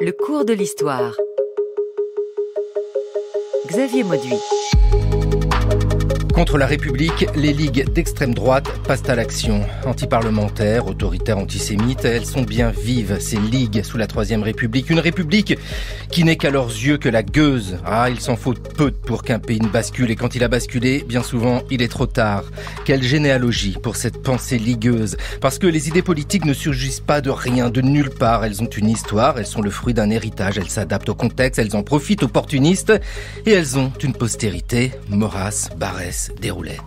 Le cours de l'histoire. Xavier Mauduit. Contre la République, les ligues d'extrême droite passent à l'action. Antiparlementaires, autoritaires, antisémites, elles sont bien vives, ces ligues sous la Troisième République. Une République qui n'est qu'à leurs yeux que la gueuse. Ah, il s'en faut peu pour qu'un pays ne bascule. Et quand il a basculé, bien souvent, il est trop tard. Quelle généalogie pour cette pensée ligueuse? Parce que les idées politiques ne surgissent pas de rien, de nulle part. Elles ont une histoire, elles sont le fruit d'un héritage, elles s'adaptent au contexte, elles en profitent opportunistes. Et elles ont une postérité. Maurras, Barès, déroulait.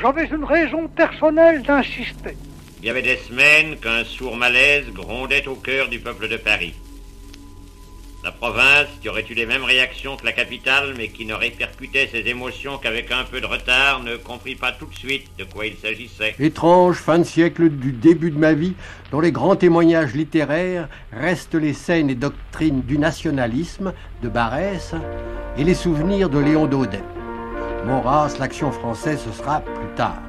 J'avais une raison personnelle d'insister. Il y avait des semaines qu'un sourd malaise grondait au cœur du peuple de Paris. La province, qui aurait eu les mêmes réactions que la capitale, mais qui ne répercutait ses émotions qu'avec un peu de retard, ne comprit pas tout de suite de quoi il s'agissait. Étrange fin de siècle du début de ma vie, dont les grands témoignages littéraires restent les scènes et doctrines du nationalisme de Barès et les souvenirs de Léon Daudet. Maurras, l'action française, ce sera plus tard.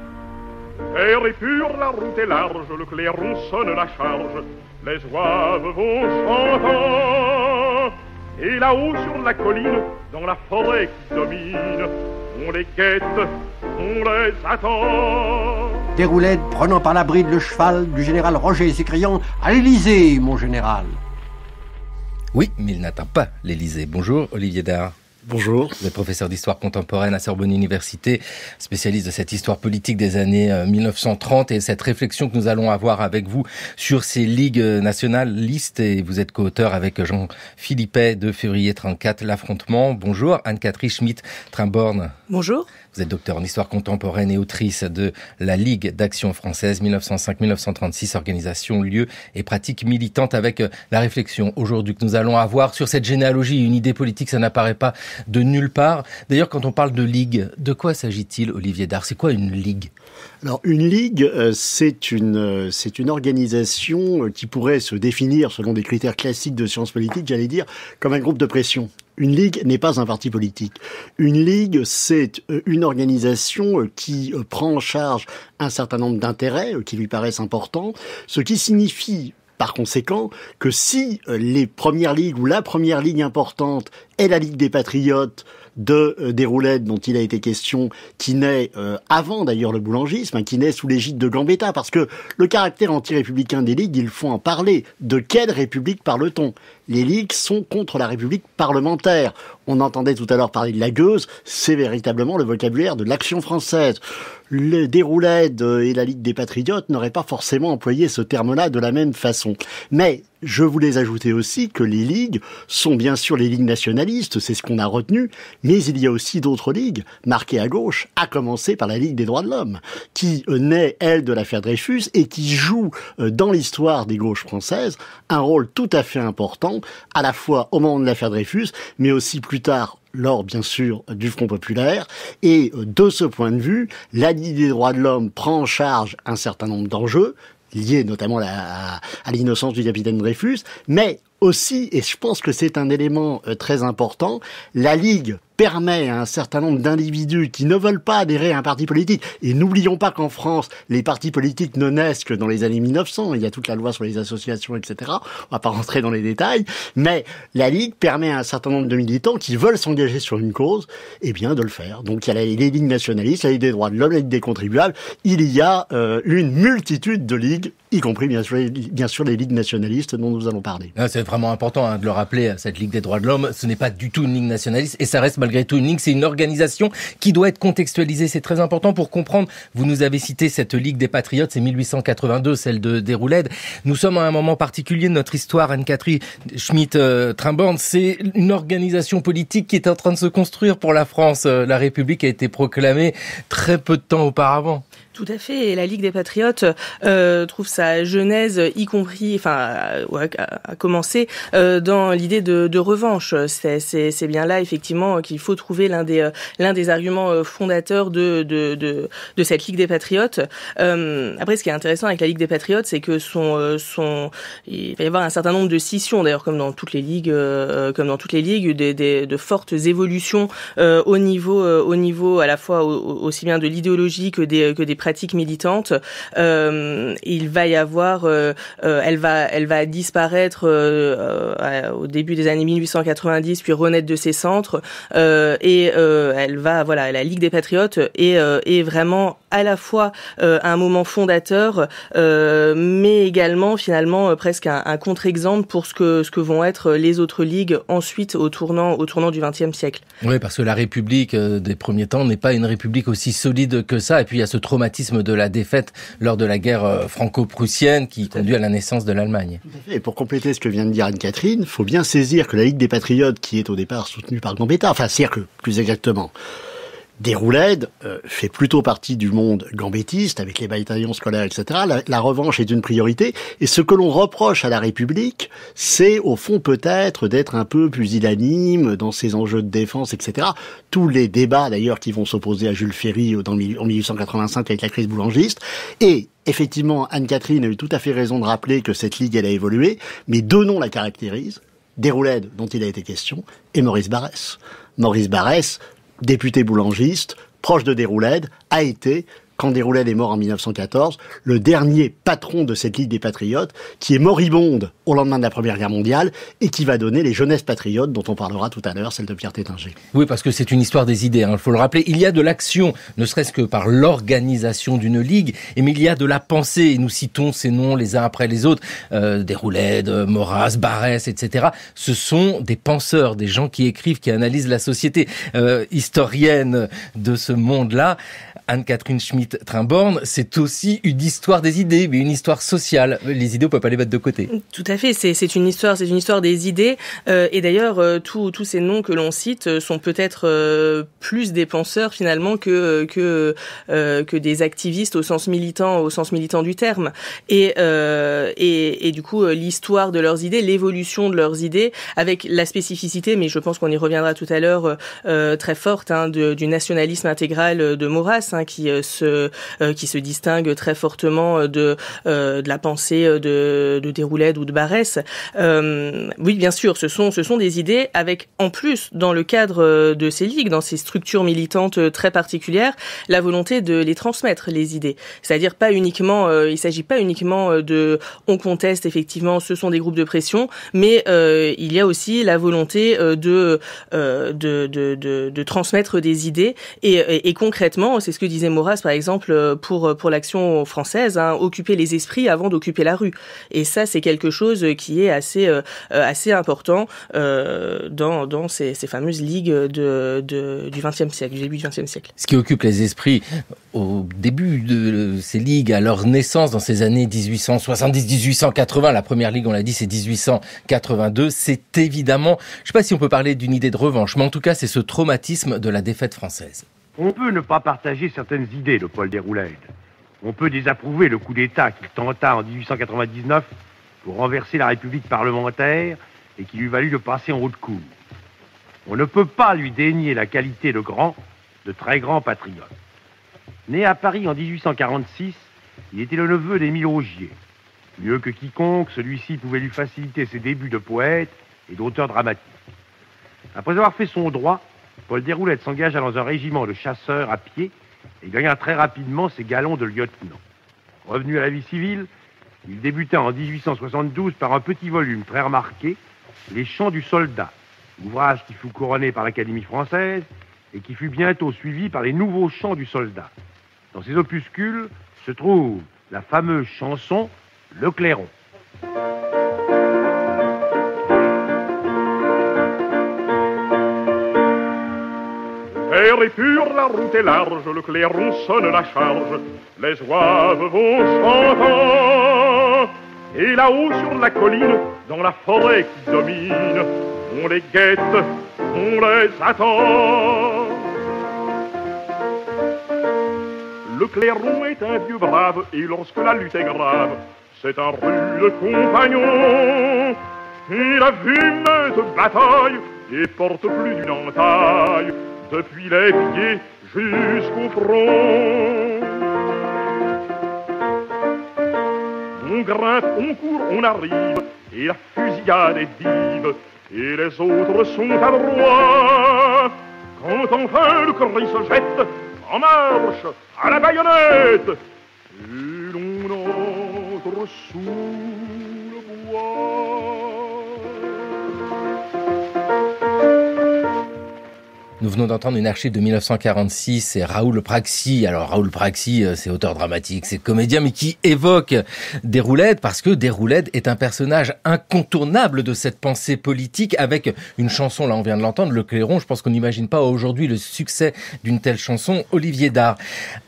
Air est pur, la route est large, le clairon sonne la charge, les oives vont chantant. Et là-haut sur la colline, dans la forêt qui domine, on les guette, on les attend. Déroulède prenant par la bride le cheval du général Roger s'écriant À l'Élysée, mon général. Oui, mais il n'atteint pas l'Élysée. Bonjour, Olivier Dard. Bonjour. Vous êtes professeur d'histoire contemporaine à Sorbonne Université, spécialiste de cette histoire politique des années 1930 euh, et cette réflexion que nous allons avoir avec vous sur ces ligues nationalistes et vous êtes co-auteur avec Jean Philippet de février 34, l'affrontement. Bonjour. Anne-Catherine Schmitt-Trimborn. Bonjour. Vous êtes docteur en histoire contemporaine et autrice de la Ligue d'action française 1905-1936, organisation, lieu et pratique militante avec euh, la réflexion aujourd'hui que nous allons avoir sur cette généalogie. Une idée politique, ça n'apparaît pas de nulle part. D'ailleurs, quand on parle de ligue, de quoi s'agit-il, Olivier Dard? C'est quoi une ligue? Alors une ligue, euh, c'est une euh, c'est une organisation qui pourrait se définir selon des critères classiques de sciences politiques, j'allais dire, comme un groupe de pression. Une ligue n'est pas un parti politique. Une ligue, c'est euh, une organisation euh, qui euh, prend en charge un certain nombre d'intérêts qui lui paraissent importants, ce qui signifie par conséquent que si les premières ligues ou la première ligue importante est la Ligue des Patriotes, de euh, des roulettes dont il a été question, qui naît euh, avant d'ailleurs le boulangisme, hein, qui naît sous l'égide de Gambetta, parce que le caractère anti-républicain des ligues, il faut en parler. De quelle république parle-t-on? Les ligues sont contre la république parlementaire. On entendait tout à l'heure parler de la gueuse, c'est véritablement le vocabulaire de l'action française. Le Déroulède et la Ligue des Patriotes n'auraient pas forcément employé ce terme-là de la même façon. Mais je voulais ajouter aussi que les ligues sont bien sûr les ligues nationalistes, c'est ce qu'on a retenu, mais il y a aussi d'autres ligues marquées à gauche, à commencer par la Ligue des droits de l'homme, qui euh, naît, elle, de l'affaire Dreyfus et qui joue euh, dans l'histoire des gauches françaises un rôle tout à fait important, à la fois au moment de l'affaire Dreyfus, mais aussi plus tard lors bien sûr du Front populaire. Et euh, de ce point de vue, la Ligue des droits de l'homme prend en charge un certain nombre d'enjeux, lié notamment à l'innocence du capitaine Dreyfus, mais aussi, et je pense que c'est un élément euh, très important, la Ligue permet à un certain nombre d'individus qui ne veulent pas adhérer à un parti politique, et n'oublions pas qu'en France, les partis politiques ne naissent que dans les années 1900, il y a toute la loi sur les associations, etc. On va pas rentrer dans les détails, mais la Ligue permet à un certain nombre de militants qui veulent s'engager sur une cause, eh bien, de le faire. Donc, il y a les ligues nationalistes, la Ligue des droits de l'homme, la Ligue des contribuables, il y a euh, une multitude de ligues, y compris bien sûr, bien sûr les ligues nationalistes dont nous allons parler. Ah, c'est vraiment important hein, de le rappeler, cette Ligue des droits de l'homme, ce n'est pas du tout une ligue nationaliste, et ça reste malgré tout une ligue, c'est une organisation qui doit être contextualisée. C'est très important pour comprendre. Vous nous avez cité cette Ligue des Patriotes, c'est 1882, celle de Déroulède. Nous sommes à un moment particulier de notre histoire, Anne-Catherine Schmitt-Trimborn. c'est une organisation politique qui est en train de se construire pour la France. Euh, la République a été proclamée très peu de temps auparavant. Tout à fait. Et la Ligue des Patriotes euh, trouve sa genèse, y compris, enfin, a, commencé euh, dans l'idée de, de, revanche. C'est bien là, effectivement, qu'il faut trouver l'un des l'un des arguments euh, fondateurs de, de, de, de, cette Ligue des Patriotes. Euh, après, ce qui est intéressant avec la Ligue des Patriotes, c'est que son, euh, son, il va y avoir un certain nombre de scissions, d'ailleurs, comme dans toutes les ligues, comme dans toutes les ligues, des, des de fortes évolutions au niveau, au niveau à la fois aussi bien de l'idéologie que des que des pratique militante. il va y avoir, elle va, elle va disparaître au début des années 1890, puis renaître de ses centres, et elle va, voilà, la Ligue des Patriotes est, vraiment à la fois un moment fondateur, mais également finalement presque un, contre-exemple pour ce que vont être les autres ligues ensuite au tournant au tournant du XXe siècle. Oui, parce que la République euh, des premiers temps n'est pas une République aussi solide que ça. Et puis il y a ce traumatisme de la défaite lors de la guerre euh, franco-prussienne qui conduit à la naissance de l'Allemagne. Et pour compléter ce que vient de dire Anne-Catherine, faut bien saisir que la Ligue des Patriotes, qui est au départ soutenue par Gambetta, enfin que plus exactement, Déroulède euh, fait plutôt partie du monde gambétiste, avec les bataillons scolaires, etc. La, revanche est une priorité. Et ce que l'on reproche à la République, c'est au fond peut-être d'être un peu pusillanime dans ses enjeux de défense, etc. Tous les débats d'ailleurs qui vont s'opposer à Jules Ferry en 1885 avec la crise boulangiste. Et effectivement, Anne-Catherine a eu tout à fait raison de rappeler que cette ligue, elle a évolué, mais deux noms la caractérisent. Déroulède, dont il a été question, et Maurice Barrès. Maurice Barrès, député boulangiste, proche de Déroulède, a été quand Déroulède est mort en 1914, le dernier patron de cette Ligue des Patriotes, qui est moribonde au lendemain de la Première Guerre mondiale et qui va donner les jeunesses patriotes dont on parlera tout à l'heure, celle de Pierre Tétinger. Oui, parce que c'est une histoire des idées, il hein, faut le rappeler. Il y a de l'action, ne serait-ce que par l'organisation d'une ligue, mais il y a de la pensée, et nous citons ces noms les uns après les autres, euh, Déroulède, Maurras, Barès, etc. Ce sont des penseurs, des gens qui écrivent, qui analysent la société. Euh, historienne de ce monde-là, Anne-Catherine Schmidt-Trimborn, c'est aussi une histoire des idées, mais une histoire sociale. Les idées, on peut pas les mettre de côté. Tout à fait, c'est une histoire, c'est une histoire des idées. Euh, et d'ailleurs, euh, tous ces noms que l'on cite euh, sont peut-être plus des penseurs finalement que que des activistes au sens militant, au sens militant du terme. Et et, et du coup, l'histoire de leurs idées, l'évolution de leurs idées, avec la spécificité, mais je pense qu'on y reviendra tout à l'heure, très forte hein, du nationalisme intégral de Maurras Hein, qui euh, se euh, qui se distingue très fortement euh, de la pensée de de Déroulède ou de Barès. oui, bien sûr, ce sont des idées avec en plus dans le cadre de ces ligues, dans ces structures militantes très particulières, la volonté de les transmettre les idées. C'est-à-dire pas uniquement, il s'agit pas uniquement de on conteste effectivement, ce sont des groupes de pression, mais il y a aussi la volonté de, transmettre des idées et, et concrètement, c'est ce que disait Maurras, par exemple, euh, pour, euh, pour l'action française, hein, occuper les esprits avant d'occuper la rue. Et ça, c'est quelque chose qui est assez, euh, assez important dans, dans ces, ces fameuses ligues de, de, du XXe siècle, du début du XXe siècle. Ce qui occupe les esprits au début de ces ligues, à leur naissance dans ces années 1870-1880, la première ligue, on l'a dit, c'est 1882, c'est évidemment, je ne sais pas si on peut parler d'une idée de revanche, mais en tout cas, c'est ce traumatisme de la défaite française. On peut ne pas partager certaines idées de Paul Déroulède. On peut désapprouver le coup d'État qu'il tenta en 1899 pour renverser la République parlementaire et qui lui valut de passer en haute cour. On ne peut pas lui dénier la qualité de grand, de très grand patriote. Né à Paris en 1846, il était le neveu d'Émile Augier. Mieux que quiconque, celui-ci pouvait lui faciliter ses débuts de poète et d'auteur dramatique. Après avoir fait son droit, Paul Déroulette s'engagea dans un régiment de chasseurs à pied et gagna très rapidement ses galons de lieutenant. Revenu à la vie civile, il débuta en 1872 par un petit volume très remarqué, Les Chants du Soldat, ouvrage qui fut couronné par l'Académie française et qui fut bientôt suivi par les Nouveaux Chants du Soldat. Dans ces opuscules se trouve la fameuse chanson Le Clairon. Est pur, la route est large, le clairon sonne la charge, les oives vont chantant. Et là-haut sur la colline, dans la forêt qui domine, on les guette, on les attend. Le clairon est un vieux brave, et lorsque la lutte est grave, c'est un rude compagnon. Il a vu de bataille et porte plus d'une entaille depuis les pieds jusqu'au front. On grimpe, on court, on arrive, et la fusillade est vive, et les autres sont à droite. Quand enfin le cri se jette, en marche, à la baïonnette Et l'on entre sous le bois Nous venons d'entendre une archive de 1946, c'est Raoul Praxi. Alors Raoul Praxi, euh, c'est auteur dramatique, c'est comédien, mais qui évoque Déroulède parce que Déroulède est un personnage incontournable de cette pensée politique avec une chanson, là on vient de l'entendre, Le Clairon. Je pense qu'on n'imagine pas aujourd'hui le succès d'une telle chanson. Olivier Dard,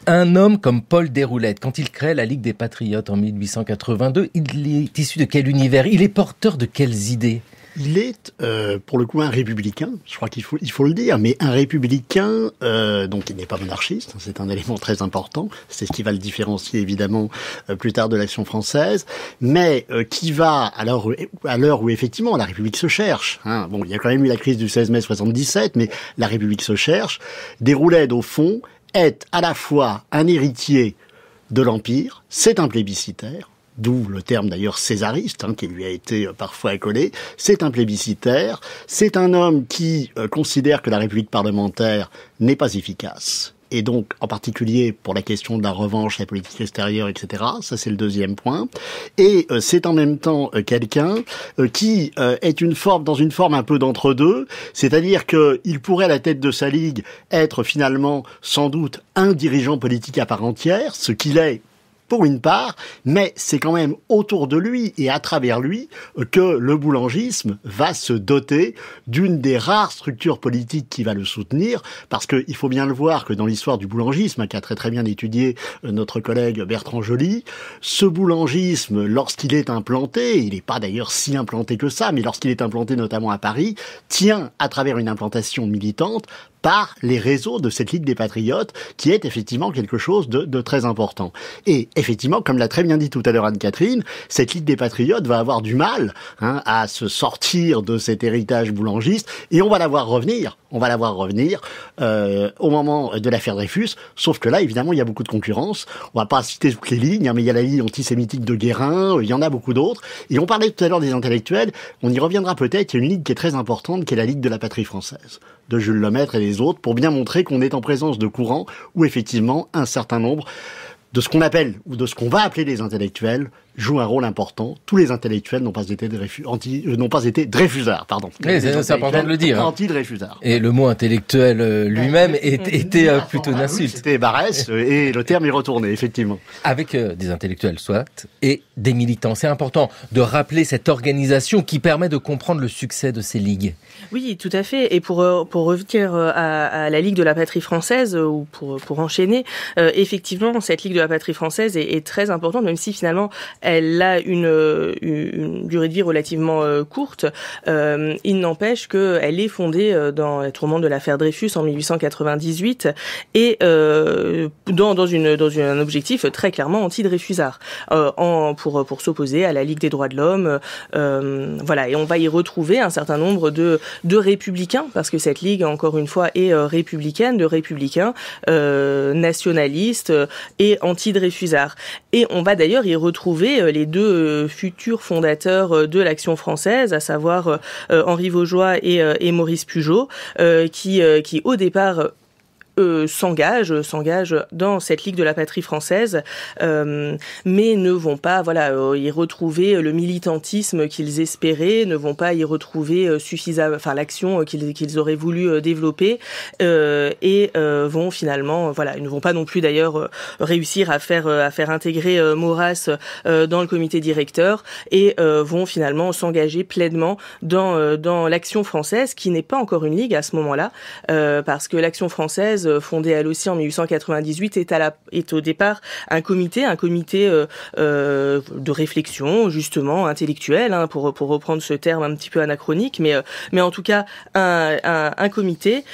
un homme comme Paul Déroulède, quand il crée la Ligue des Patriotes en 1882, il est issu de quel univers? Il est porteur de quelles idées? Il est, euh, pour le coup, un républicain. Je crois qu'il faut, il faut le dire, mais un républicain, euh, donc il n'est pas monarchiste. C'est un élément très important. C'est ce qui va le différencier évidemment euh, plus tard de l'action française, mais euh, qui va à l'heure, à l'heure où effectivement la République se cherche. Hein. Bon, il y a quand même eu la crise du 16 mai 77, mais la République se cherche. Déroulède au fond est à la fois un héritier de l'empire, c'est un plébiscitaire d'où le terme d'ailleurs césariste, hein, qui lui a été euh, parfois accolé, c'est un plébiscitaire, c'est un homme qui euh, considère que la République parlementaire n'est pas efficace. Et donc, en particulier pour la question de la revanche, la politique extérieure, etc. Ça, c'est le deuxième point. Et euh, c'est en même temps quelqu'un qui est une forme, dans une forme un peu d'entre-deux. C'est-à-dire qu'il pourrait, à la tête de sa ligue, être finalement, sans doute, un dirigeant politique à part entière, ce qu'il est pour une part, mais c'est quand même autour de lui et à travers lui que le boulangisme va se doter d'une des rares structures politiques qui va le soutenir, parce qu'il faut bien le voir que dans l'histoire du boulangisme, qu'a très très bien étudié euh, notre collègue Bertrand Joly, ce boulangisme, lorsqu'il est implanté, il n'est pas d'ailleurs si implanté que ça, mais lorsqu'il est implanté notamment à Paris, tient à travers une implantation militante par les réseaux de cette Ligue des Patriotes, qui est effectivement quelque chose de, de très important. Et effectivement, comme l'a très bien dit tout à l'heure Anne-Catherine, cette Ligue des Patriotes va avoir du mal hein, à se sortir de cet héritage boulangiste, et on va la voir revenir, on va la voir revenir euh, au moment de l'affaire Dreyfus, sauf que là, évidemment, il y a beaucoup de concurrence. On va pas citer toutes les lignes, hein, mais il y a la ligne antisémitique de Guérin, il y en a beaucoup d'autres. Et on parlait tout à l'heure des intellectuels, on y reviendra peut-être, il y a une ligue qui est très importante, qui est la Ligue de la patrie française de Jules Lemaître et des autres pour bien montrer qu'on est en présence de courants où effectivement un certain nombre de ce qu'on appelle ou de ce qu'on va appeler les intellectuels joue un rôle important. Tous les intellectuels n'ont pas été anti, euh, n'ont pas été Dreyfusards, pardon. Oui, c'est important de le dire. Hein. Anti-Dreyfusards. Et le mot intellectuel euh, lui-même était euh, plutôt une insulte. C'était Barès et le terme est retourné, effectivement. Avec des intellectuels, soit, et des militants. C'est important de rappeler cette organisation qui permet de comprendre le succès de ces ligues. Oui, tout à fait. Et pour, pour revenir à, à la Ligue de la patrie française, ou pour, pour enchaîner, effectivement, cette Ligue de la patrie française est, est très importante, même si finalement elle a une, une durée de vie relativement euh, courte. Euh, il n'empêche qu'elle est fondée euh, dans la tourmente de l'affaire Dreyfus en 1898 et dans, dans, une, dans un objectif très clairement anti-Dreyfusard, en, pour, pour s'opposer à la Ligue des droits de l'homme. voilà, et on va y retrouver un certain nombre de, de républicains, parce que cette ligue, encore une fois, est républicaine, de républicains nationalistes et anti-Dreyfusard. Et on va d'ailleurs y retrouver euh, les deux euh, futurs fondateurs euh, de l'Action française, à savoir Henri Vaugeois et, Maurice Pugeot, qui, qui au départ euh, s'engagent, s'engagent dans cette Ligue de la patrie française, euh, mais ne vont pas voilà euh, y retrouver le militantisme qu'ils espéraient, ne vont pas y retrouver suffisamment, enfin l'action qu'ils qu'ils auraient voulu développer, et vont finalement voilà, ils ne vont pas non plus d'ailleurs réussir à faire à faire intégrer Maurras dans le comité directeur et vont finalement s'engager pleinement dans dans l'action française qui n'est pas encore une ligue à ce moment-là parce que l'action française fondée elle aussi en 1898, est, à la, est au départ un comité, un comité euh, euh, de réflexion justement intellectuelle, hein, pour, pour reprendre ce terme un petit peu anachronique, mais, euh, mais en tout cas un, un, comité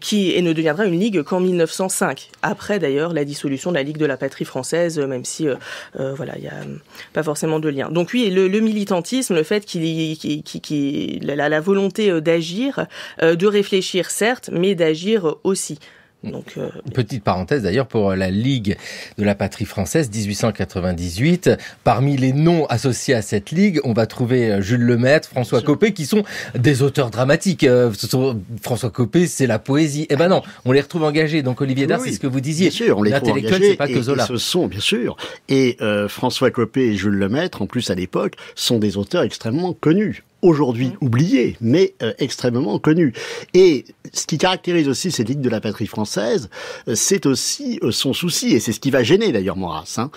qui et ne deviendra une ligue qu'en 1905, après d'ailleurs la dissolution de la Ligue de la patrie française, même si voilà il y a pas forcément de lien. Donc oui, le, militantisme, le fait qu'il qui, qui, qui la, la volonté d'agir, de réfléchir certes, mais d'agir aussi Donc, Petite parenthèse d'ailleurs pour la Ligue de la patrie française 1898. Parmi les noms associés à cette ligue, on va trouver Jules Lemaître, François Copé, qui sont des auteurs dramatiques. François Copé, c'est la poésie. Eh ben non, on les retrouve engagés. Donc Olivier Dard, c'est ce que vous disiez. Bien sûr, on les trouve engagés. C'est pas que Zola. Et ce sont, bien sûr. Et François Copé et Jules Lemaître, en plus à l'époque, sont des auteurs extrêmement connus aujourd'hui mmh. oublié, mais euh, extrêmement connu. Et ce qui caractérise aussi cette Ligue de la patrie française, euh, c'est aussi euh, son souci, et c'est ce qui va gêner d'ailleurs Maurras, hein,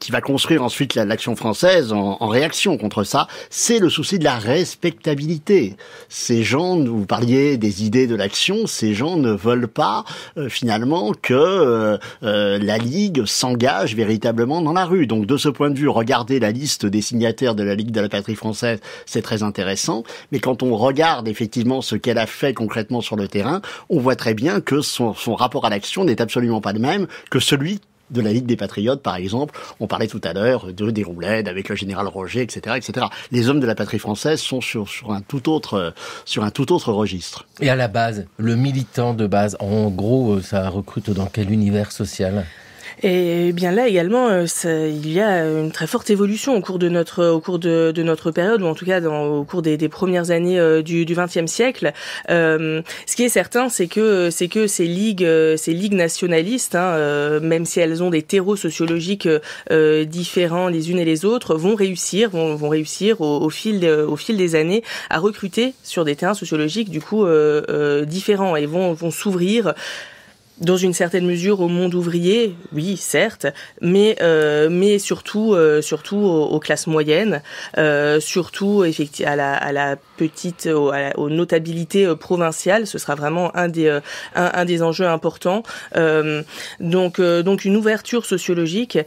qui va construire ensuite l'action française en, en, réaction contre ça, c'est le souci de la respectabilité. Ces gens, vous parliez des idées de l'action, ces gens ne veulent pas finalement que la Ligue s'engage véritablement dans la rue. Donc de ce point de vue, regardez la liste des signataires de la Ligue de la patrie française, c'est très intéressant. Mais quand on regarde effectivement ce qu'elle a fait concrètement sur le terrain, on voit très bien que son, rapport à l'action n'est absolument pas le même que celui de la Ligue des Patriotes, par exemple. On parlait tout à l'heure de Déroulède avec le général Roger, etc., etc. Les hommes de la patrie française sont sur, sur, un tout autre, sur un tout autre registre. Et à la base, le militant de base, en gros, ça recrute dans quel univers social? Et bien là également, euh, il y a une très forte évolution au cours de notre au cours de, de notre période, ou en tout cas dans, au cours des, premières années euh, du XXe siècle. Euh, ce qui est certain, c'est que c'est que ces ligues euh, ces ligues nationalistes, hein, même si elles ont des terreaux sociologiques différents les unes et les autres, vont réussir vont, vont réussir au, au fil au fil des années à recruter sur des terrains sociologiques du coup différents et vont vont s'ouvrir dans une certaine mesure au monde ouvrier, oui, certes, mais euh, mais surtout euh, surtout aux, classes moyennes, euh, surtout effectivement à la, à petite aux, notabilités euh, provinciales. Ce sera vraiment un des un, un, des enjeux importants. donc donc une ouverture sociologique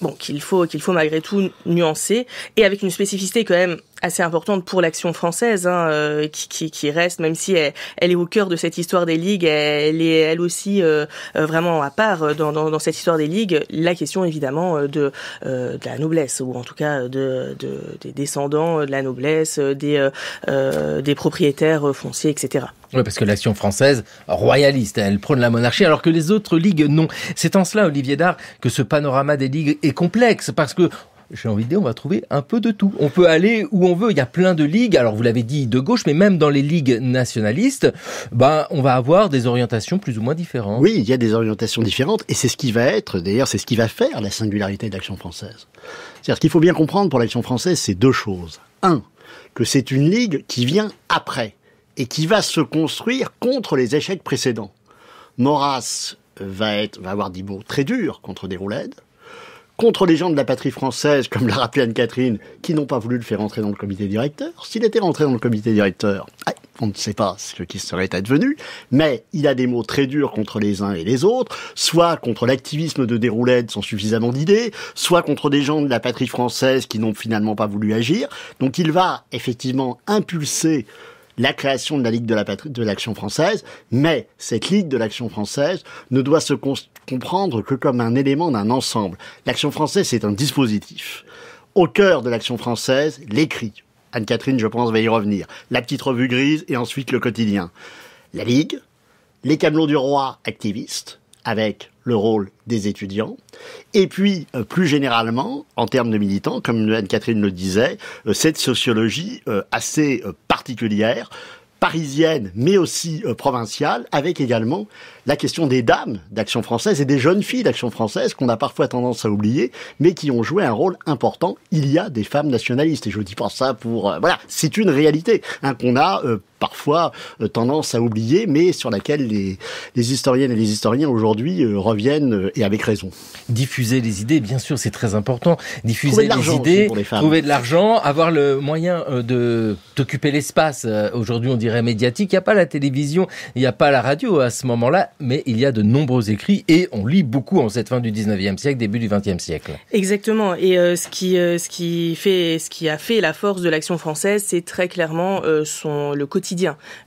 bon qu'il faut qu'il faut malgré tout nuancer et avec une spécificité quand même assez importante pour l'action française, hein, euh, qui, reste, même si elle, est au cœur de cette histoire des ligues, elle est elle aussi euh, euh, vraiment à part dans, cette histoire des ligues. La question évidemment de, la noblesse, ou en tout cas de, de des descendants de la noblesse, des, des propriétaires fonciers, etc. Oui, parce que l'action française, royaliste, elle prône la monarchie, alors que les autres ligues, non. C'est en cela, Olivier Dard, que ce panorama des ligues est complexe, parce que j'ai envie de dire, on va trouver un peu de tout. On peut aller où on veut. Il y a plein de ligues. Alors, vous l'avez dit, de gauche, mais même dans les ligues nationalistes, ben, on va avoir des orientations plus ou moins différentes. Oui, il y a des orientations différentes. Et c'est ce qui va être, d'ailleurs, c'est ce qui va faire la singularité de l'action française. C'est-à-dire, ce qu'il faut bien comprendre pour l'action française, c'est deux choses. Un, que c'est une ligue qui vient après et qui va se construire contre les échecs précédents. Maurras va être, va avoir des mots très durs contre Déroulède contre les gens de la patrie française, comme l'a rappelé Anne-Catherine, qui n'ont pas voulu le faire rentrer dans le comité directeur. S'il était rentré dans le comité directeur, ah, on ne sait pas ce qui serait advenu, mais il a des mots très durs contre les uns et les autres, soit contre l'activisme de Déroulède sans suffisamment d'idées, soit contre des gens de la patrie française qui n'ont finalement pas voulu agir. Donc il va effectivement impulser la création de la Ligue de la de l'Action française, mais cette Ligue de l'Action française ne doit se comprendre que comme un élément d'un ensemble. L'Action française, c'est un dispositif. Au cœur de l'Action française, l'écrit. Anne-Catherine, je pense, va y revenir. La petite revue grise et ensuite le quotidien. La Ligue, les camelots du roi activistes, avec le rôle des étudiants. Et puis, euh, plus généralement, en termes de militants, comme Anne-Catherine le disait, euh, cette sociologie euh, assez particulière, parisienne, mais aussi provinciale, avec également la question des dames d'Action française et des jeunes filles d'Action française qu'on a parfois tendance à oublier, mais qui ont joué un rôle important. Il y a des femmes nationalistes, et je dis pas ça pour... voilà, c'est une réalité hein, qu'on a parfois euh, tendance à oublier, mais sur laquelle les, les historiennes et les historiens aujourd'hui euh, reviennent euh, et avec raison. Diffuser les idées, bien sûr, c'est très important. Diffuser les idées, trouver de l'argent, avoir le moyen de d'occuper l'espace. Aujourd'hui, on dirait médiatique. Il n'y a pas la télévision, il n'y a pas la radio à ce moment-là, mais il y a de nombreux écrits et on lit beaucoup en cette fin du 19e siècle, début du 20e siècle. Exactement. Et ce qui ce qui fait ce qui a fait la force de l'action française, c'est très clairement son le quotidien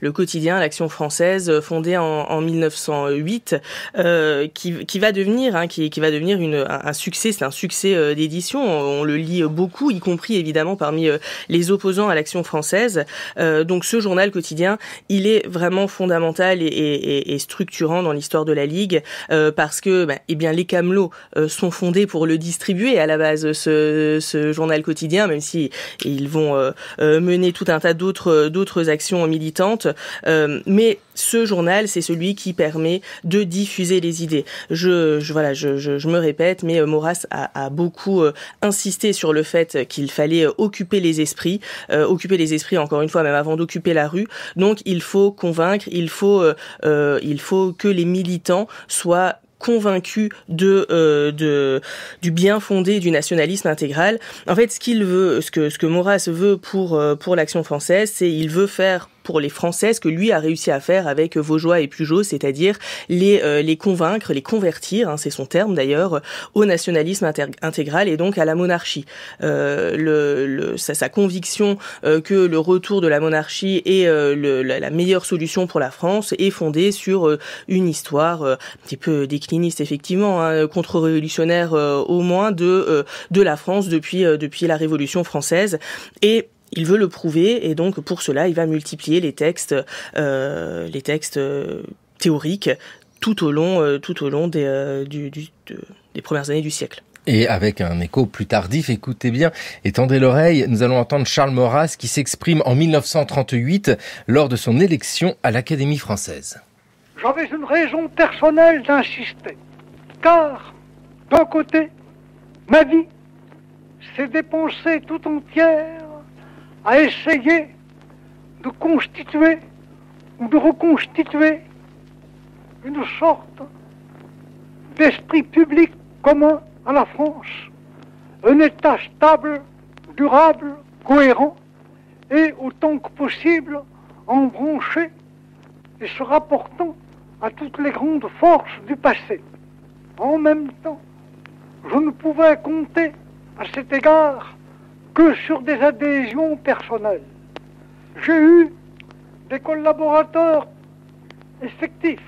Le quotidien, l'action française, fondée en, en 1908, euh, qui, qui, va devenir, hein, qui, qui, va devenir une, un, succès. C'est un succès d'édition. On, le lit beaucoup, y compris évidemment parmi les opposants à l'action française. donc ce journal quotidien, il est vraiment fondamental et, et, et structurant dans l'histoire de la Ligue parce que, bah, eh bien, les Camelots sont fondés pour le distribuer à la base ce, ce journal quotidien, même si ils vont euh, euh, mener tout un tas d'autres d'autres actions militantes. Euh, mais ce journal, c'est celui qui permet de diffuser les idées. Je, voilà, je, je, me répète, mais Maurras a, beaucoup insisté sur le fait qu'il fallait occuper les esprits, occuper les esprits encore une fois, même avant d'occuper la rue. Donc, il faut convaincre, il faut, il faut que les militants soient convaincu de, euh, de du bien fondé du nationalisme intégral. En fait, ce qu'il veut, ce que ce que Maurras veut pour euh, pour l'action française, c'est il veut faire pour les Français ce que lui a réussi à faire avec Vaugeois et Pujol, c'est-à-dire les, euh, les convaincre, les convertir, hein, c'est son terme d'ailleurs, au nationalisme intégral et donc à la monarchie. Euh, le, le, sa, sa, conviction euh, que le retour de la monarchie est euh, le, la, la, meilleure solution pour la France est fondée sur euh, une histoire un petit peu décliniste effectivement, hein, contre-révolutionnaire au moins de, de la France depuis, depuis la Révolution française. Et il veut le prouver et donc pour cela, il va multiplier les textes, euh, les textes euh, théoriques tout au long, euh, tout au long des, euh, du, du, de, des premières années du siècle. Et avec un écho plus tardif, écoutez bien et tendez l'oreille, nous allons entendre Charles Maurras qui s'exprime en 1938 lors de son élection à l'Académie française. J'avais une raison personnelle d'insister, car d'un côté, ma vie s'est dépensée tout entière à essayer de constituer ou de reconstituer une sorte d'esprit public commun à la France, un État stable, durable, cohérent et autant que possible embranché et se rapportant à toutes les grandes forces du passé. En même temps, je ne pouvais compter à cet égard que sur des adhésions personnelles. J'ai eu des collaborateurs effectifs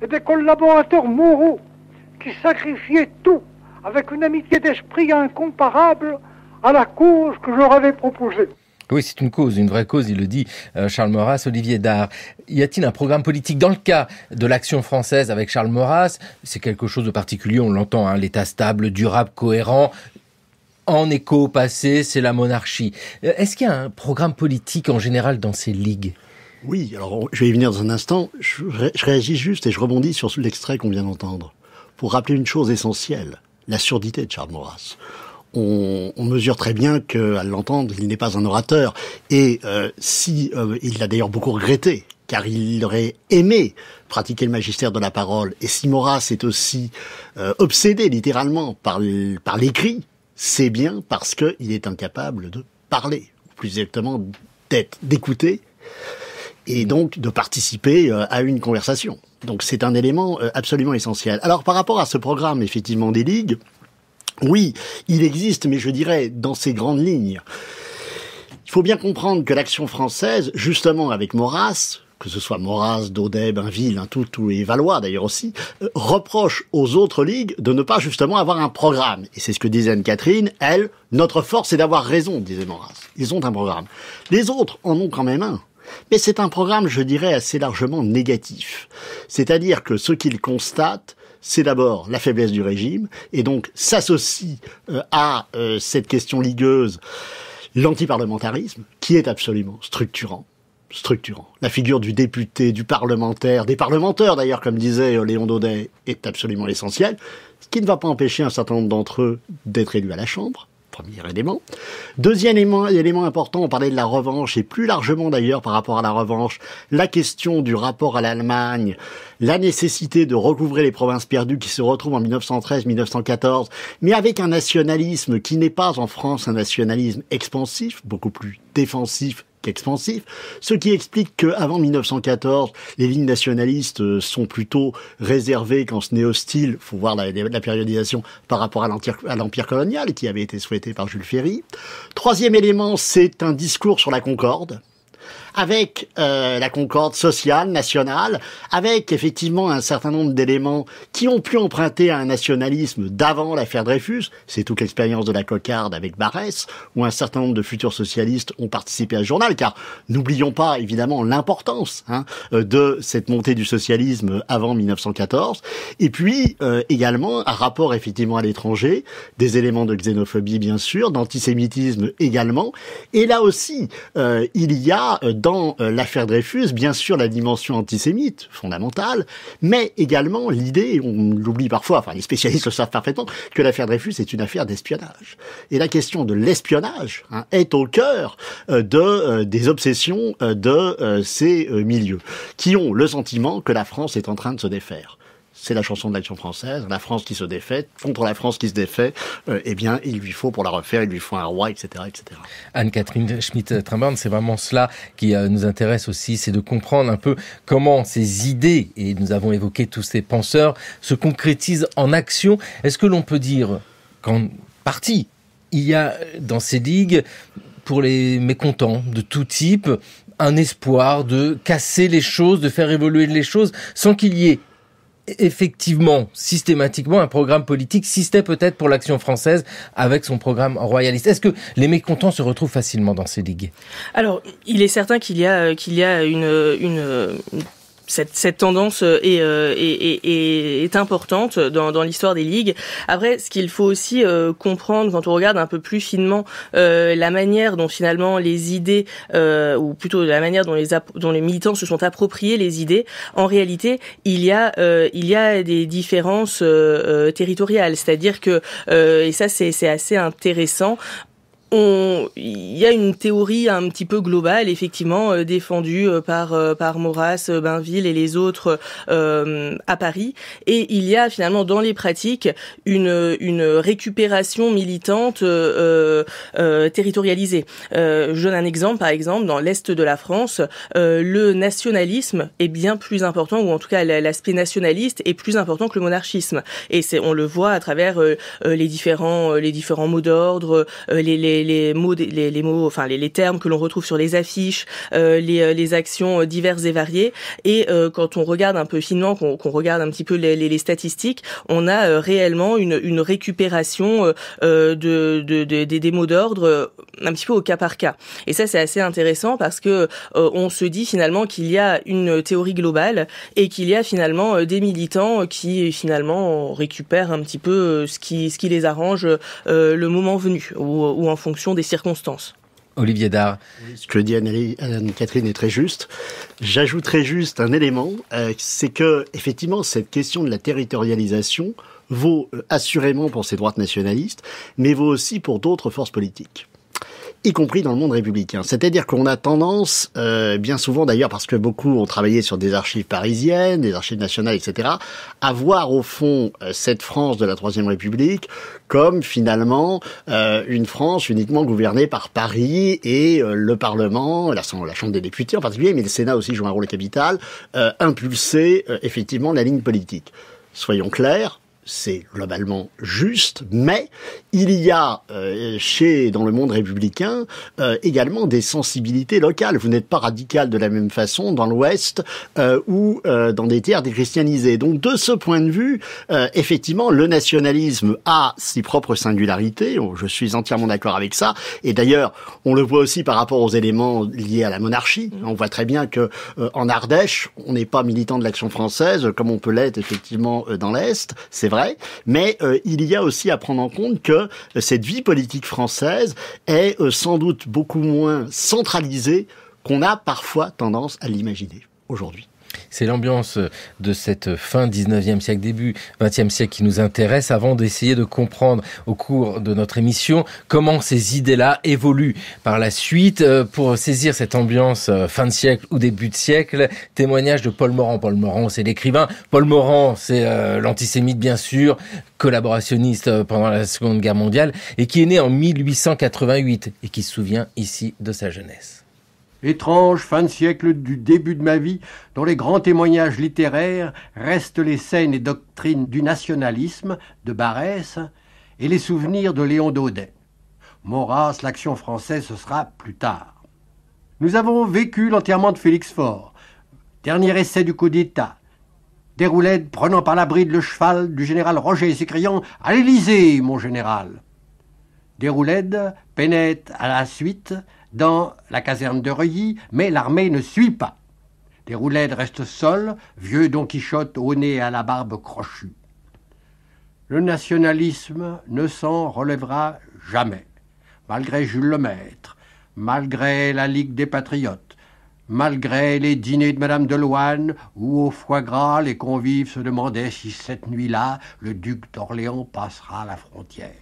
et des collaborateurs moraux qui sacrifiaient tout avec une amitié d'esprit incomparable à la cause que je leur avais proposée. Oui, c'est une cause, une vraie cause, il le dit euh, Charles Maurras, Olivier Dard. Y a-t-il un programme politique dans le cas de l'action française avec Charles Maurras? C'est quelque chose de particulier, on l'entend, hein, l'État stable, durable, cohérent, en écho passé, c'est la monarchie. Euh, est-ce qu'il y a un programme politique en général dans ces ligues? Oui, alors je vais y venir dans un instant. Je, réagis juste et je rebondis sur l'extrait qu'on vient d'entendre pour rappeler une chose essentielle, la surdité de Charles Maurras. On, mesure très bien qu'à l'entendre, il n'est pas un orateur. Et euh, si euh, il l'a d'ailleurs beaucoup regretté, car il aurait aimé pratiquer le magistère de la parole. Et si Maurras est aussi obsédé littéralement par l'écrit, c'est bien parce qu'il est incapable de parler, ou plus exactement d'être, d'écouter, et donc de participer euh, à une conversation. Donc c'est un élément euh, absolument essentiel. Alors par rapport à ce programme effectivement des ligues, oui, il existe, mais je dirais dans ces grandes lignes. Il faut bien comprendre que l'action française, justement avec Maurras, que ce soit Maurras, Daudet, Bainville, hein, tout, tout et Valois d'ailleurs aussi, euh, reproche aux autres ligues de ne pas justement avoir un programme. Et c'est ce que disait Anne-Catherine, elle, notre force c'est d'avoir raison, disait Maurras. Ils ont un programme. Les autres en ont quand même un. Mais c'est un programme, je dirais, assez largement négatif. C'est-à-dire que ce qu'ils constatent, c'est d'abord la faiblesse du régime, et donc s'associe euh, à euh, cette question ligueuse l'antiparlementarisme, qui est absolument structurant structurant. La figure du député, du parlementaire, des parlementaires d'ailleurs, comme disait euh, Léon Daudet, est absolument essentielle, ce qui ne va pas empêcher un certain nombre d'entre eux d'être élus à la Chambre. Premier élément. Deuxième élément, élément important, on parlait de la revanche, et plus largement d'ailleurs par rapport à la revanche, la question du rapport à l'Allemagne, la nécessité de recouvrer les provinces perdues qui se retrouvent en 1913-1914, mais avec un nationalisme qui n'est pas en France un nationalisme expansif, beaucoup plus défensif expansif, ce qui explique qu'avant 1914, les lignes nationalistes euh, sont plutôt réservées quand ce n'est hostile, faut voir la, la périodisation par rapport à l'empire colonial qui avait été souhaité par Jules Ferry. Troisième élément, c'est un discours sur la concorde. Avec euh, la concorde sociale, nationale, avec effectivement un certain nombre d'éléments qui ont pu emprunter un nationalisme d'avant l'affaire Dreyfus, c'est toute l'expérience de la cocarde avec Barès, où un certain nombre de futurs socialistes ont participé à ce journal, car n'oublions pas évidemment l'importance hein, euh, de cette montée du socialisme avant 1914, et puis euh, également un rapport effectivement à l'étranger, des éléments de xénophobie bien sûr, d'antisémitisme également, et là aussi il y a dans euh, l'affaire Dreyfus, bien sûr, la dimension antisémite fondamentale, mais également l'idée, on l'oublie parfois, enfin les spécialistes le savent parfaitement, que l'affaire Dreyfus est une affaire d'espionnage. Et la question de l'espionnage hein, est au cœur euh, de euh, des obsessions de ces milieux, qui ont le sentiment que la France est en train de se défaire c'est la chanson de l'action française, la France qui se défait, contre la France qui se défait, euh, eh bien, il lui faut, pour la refaire, il lui faut un roi, etc. etc. Anne-Catherine Schmitt-Trimborn, c'est vraiment cela qui euh, nous intéresse aussi, c'est de comprendre un peu comment ces idées, et nous avons évoqué tous ces penseurs, se concrétisent en action. Est-ce que l'on peut dire qu'en partie, il y a dans ces ligues, pour les mécontents de tout type, un espoir de casser les choses, de faire évoluer les choses, sans qu'il y ait effectivement, systématiquement, un programme politique, si c'était peut-être pour l'action française avec son programme royaliste. Est-ce que les mécontents se retrouvent facilement dans ces ligues? Alors, il est certain qu'il y a qu'il y a une cette, cette tendance euh, est, euh, est, est, est, importante dans, dans l'histoire des ligues. Après, ce qu'il faut aussi euh, comprendre quand on regarde un peu plus finement la manière dont finalement les idées, ou plutôt la manière dont les, dont les militants se sont appropriés les idées, en réalité, il y a, il y a des différences territoriales. C'est-à-dire que, et ça c'est assez intéressant, il y a une théorie un petit peu globale, effectivement, euh, défendue euh, par euh, par Maurras, Bainville et les autres à Paris, et il y a finalement dans les pratiques une une récupération militante territorialisée. je donne un exemple, par exemple, dans l'est de la France, le nationalisme est bien plus important, ou en tout cas l'aspect nationaliste est plus important que le monarchisme, et c'est on le voit à travers les différents les différents mots d'ordre, les, les les, mots, les, les, mots, enfin les, les termes que l'on retrouve sur les affiches, euh, les, euh, les actions euh, diverses et variées. Et quand on regarde un peu finement, qu'on regarde un petit peu les, les, statistiques, on a réellement une, une récupération de, de, de, des mots d'ordre un petit peu au cas par cas. Et ça, c'est assez intéressant parce que on se dit finalement qu'il y a une théorie globale et qu'il y a finalement des militants qui finalement récupèrent un petit peu ce qui, ce qui les arrange le moment venu ou, ou en fonction des circonstances. Olivier Dard. Ce que dit Anne-Catherine est très juste. J'ajouterai juste un élément, euh, c'est que effectivement cette question de la territorialisation vaut euh, assurément pour ces droites nationalistes, mais vaut aussi pour d'autres forces politiques y compris dans le monde républicain. C'est-à-dire qu'on a tendance, euh, bien souvent d'ailleurs parce que beaucoup ont travaillé sur des archives parisiennes, des archives nationales, etc., à voir au fond euh, cette France de la Troisième République comme finalement euh, une France uniquement gouvernée par Paris et le Parlement, la, la, Chambre des députés en particulier, mais le Sénat aussi joue un rôle capital, impulser effectivement la ligne politique. Soyons clairs, c'est globalement juste, mais il y a euh, chez dans le monde républicain euh, également des sensibilités locales. Vous n'êtes pas radical de la même façon dans l'Ouest euh, ou dans des terres déchristianisées. Donc de ce point de vue, effectivement, le nationalisme a ses propres singularités. Oh, je suis entièrement d'accord avec ça. Et d'ailleurs, on le voit aussi par rapport aux éléments liés à la monarchie. On voit très bien que en Ardèche, on n'est pas militant de l'action française comme on peut l'être effectivement dans l'Est. Vrai, mais euh, il y a aussi à prendre en compte que euh, cette vie politique française est euh, sans doute beaucoup moins centralisée qu'on a parfois tendance à l'imaginer aujourd'hui. C'est l'ambiance de cette fin 19e siècle, début 20e siècle qui nous intéresse avant d'essayer de comprendre au cours de notre émission comment ces idées-là évoluent par la suite. Euh, pour saisir cette ambiance euh, fin de siècle ou début de siècle, témoignage de Paul Morand. Paul Morand, c'est l'écrivain. Paul Morand, c'est euh, l'antisémite bien sûr, collaborationniste pendant la Seconde Guerre mondiale et qui est né en 1888 et qui se souvient ici de sa jeunesse. Étrange fin de siècle du début de ma vie, dont les grands témoignages littéraires restent les scènes et doctrines du nationalisme de Barès et les souvenirs de Léon Daudet. Maurras, l'action française, ce sera plus tard. Nous avons vécu l'enterrement de Félix Faure, dernier essai du coup d'État. Déroulède prenant par la bride le cheval du général Roger et s'écriant À l'Élysée, mon général Déroulède pénètre à la suite dans la caserne de Reuilly, mais l'armée ne suit pas. Déroulède reste seul, vieux Don Quichotte au nez et à la barbe crochue. Le nationalisme ne s'en relèvera jamais, malgré Jules Lemaître, malgré la Ligue des Patriotes, malgré les dîners de Madame de Loane, où au foie gras les convives se demandaient si cette nuit-là le duc d'Orléans passera la frontière.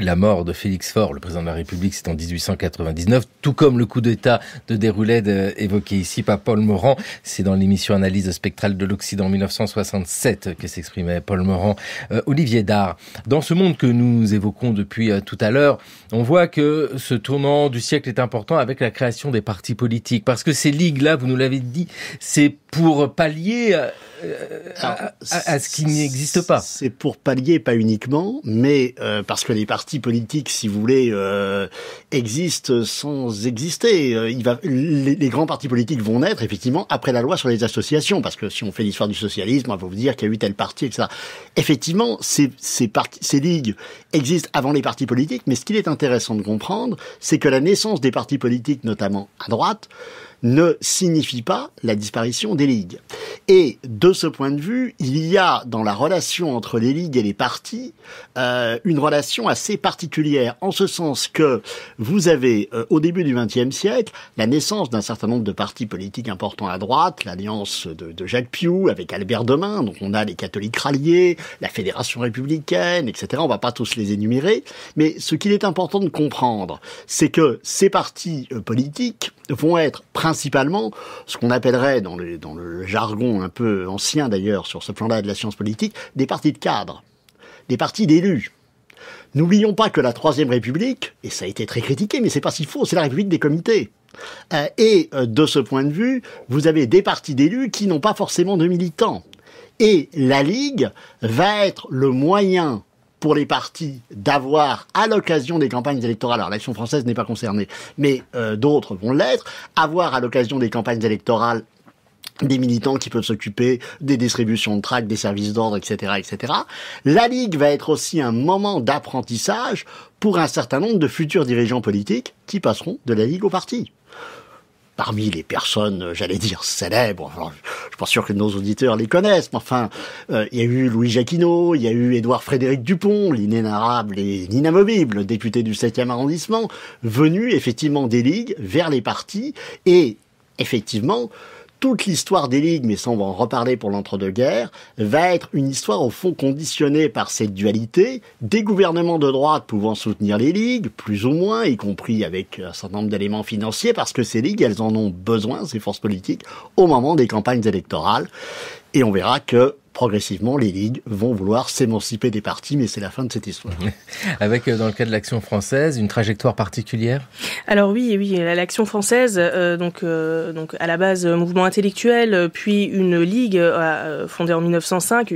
La mort de Félix Faure, le président de la République, c'est en 1899, tout comme le coup d'État de Déroulède euh, évoqué ici par Paul Morand. C'est dans l'émission Analyse spectrale de l'Occident en 1967 que s'exprimait Paul Morand. Euh, Olivier Dard, dans ce monde que nous évoquons depuis euh, tout à l'heure, on voit que ce tournant du siècle est important avec la création des partis politiques. Parce que ces ligues-là, vous nous l'avez dit, c'est pour pallier à, ce qui n'existe pas. C'est pour pallier, pas uniquement, mais parce que les partis partis politiques, si vous voulez, euh, existent sans exister. Euh, il va, les, grands partis politiques vont naître effectivement après la loi sur les associations, parce que si on fait l'histoire du socialisme, on va vous dire qu'il y a eu tel parti, etc. Effectivement, ces, ces, ces ligues existent avant les partis politiques, mais ce qu'il est intéressant de comprendre, c'est que la naissance des partis politiques, notamment à droite, ne signifie pas la disparition des ligues. Et de ce point de vue, il y a dans la relation entre les ligues et les partis euh, une relation assez particulière, en ce sens que vous avez euh, au début du XXe siècle la naissance d'un certain nombre de partis politiques importants à droite, l'alliance de, de, Jacques Piou avec Albert Demain, donc on a les catholiques ralliés, la Fédération républicaine, etc. On va pas tous les énumérer, mais ce qu'il est important de comprendre, c'est que ces partis euh, politiques vont être principalement ce qu'on appellerait dans le, jargon un peu ancien d'ailleurs sur ce plan-là de la science politique, des partis de cadres, des partis d'élus. N'oublions pas que la Troisième République, et ça a été très critiqué, mais c'est pas si faux, c'est la République des comités. Euh, et euh, de ce point de vue, vous avez des partis d'élus qui n'ont pas forcément de militants. Et la Ligue va être le moyen pour les partis d'avoir, à l'occasion des campagnes électorales, alors l'action française n'est pas concernée, mais euh, d'autres vont l'être, avoir à l'occasion des campagnes électorales des militants qui peuvent s'occuper des distributions de tracts, des services d'ordre, etc., etc. La Ligue va être aussi un moment d'apprentissage pour un certain nombre de futurs dirigeants politiques qui passeront de la Ligue au parti parmi les personnes, j'allais dire, célèbres, je pas sûr que nos auditeurs les connaissent, mais enfin, euh, il y a eu Louis Jacquinot, il y a eu Édouard Frédéric Dupont, l'inénarrable et l'inamovible député du 7e arrondissement, venu effectivement des ligues vers les partis, et effectivement, toute l'histoire des ligues, mais ça on va en reparler pour l'entre-deux-guerres, va être une histoire au fond conditionnée par cette dualité, des gouvernements de droite pouvant soutenir les ligues, plus ou moins, y compris avec un certain nombre d'éléments financiers, parce que ces ligues, elles en ont besoin, ces forces politiques, au moment des campagnes électorales. Et on verra que progressivement, les ligues vont vouloir s'émanciper des partis, mais c'est la fin de cette histoire. Avec, euh, dans le cas de l'action française, une trajectoire particulière? Alors oui, oui, l'action française, euh, donc, euh, donc à la base mouvement intellectuel, puis une ligue fondée en 1905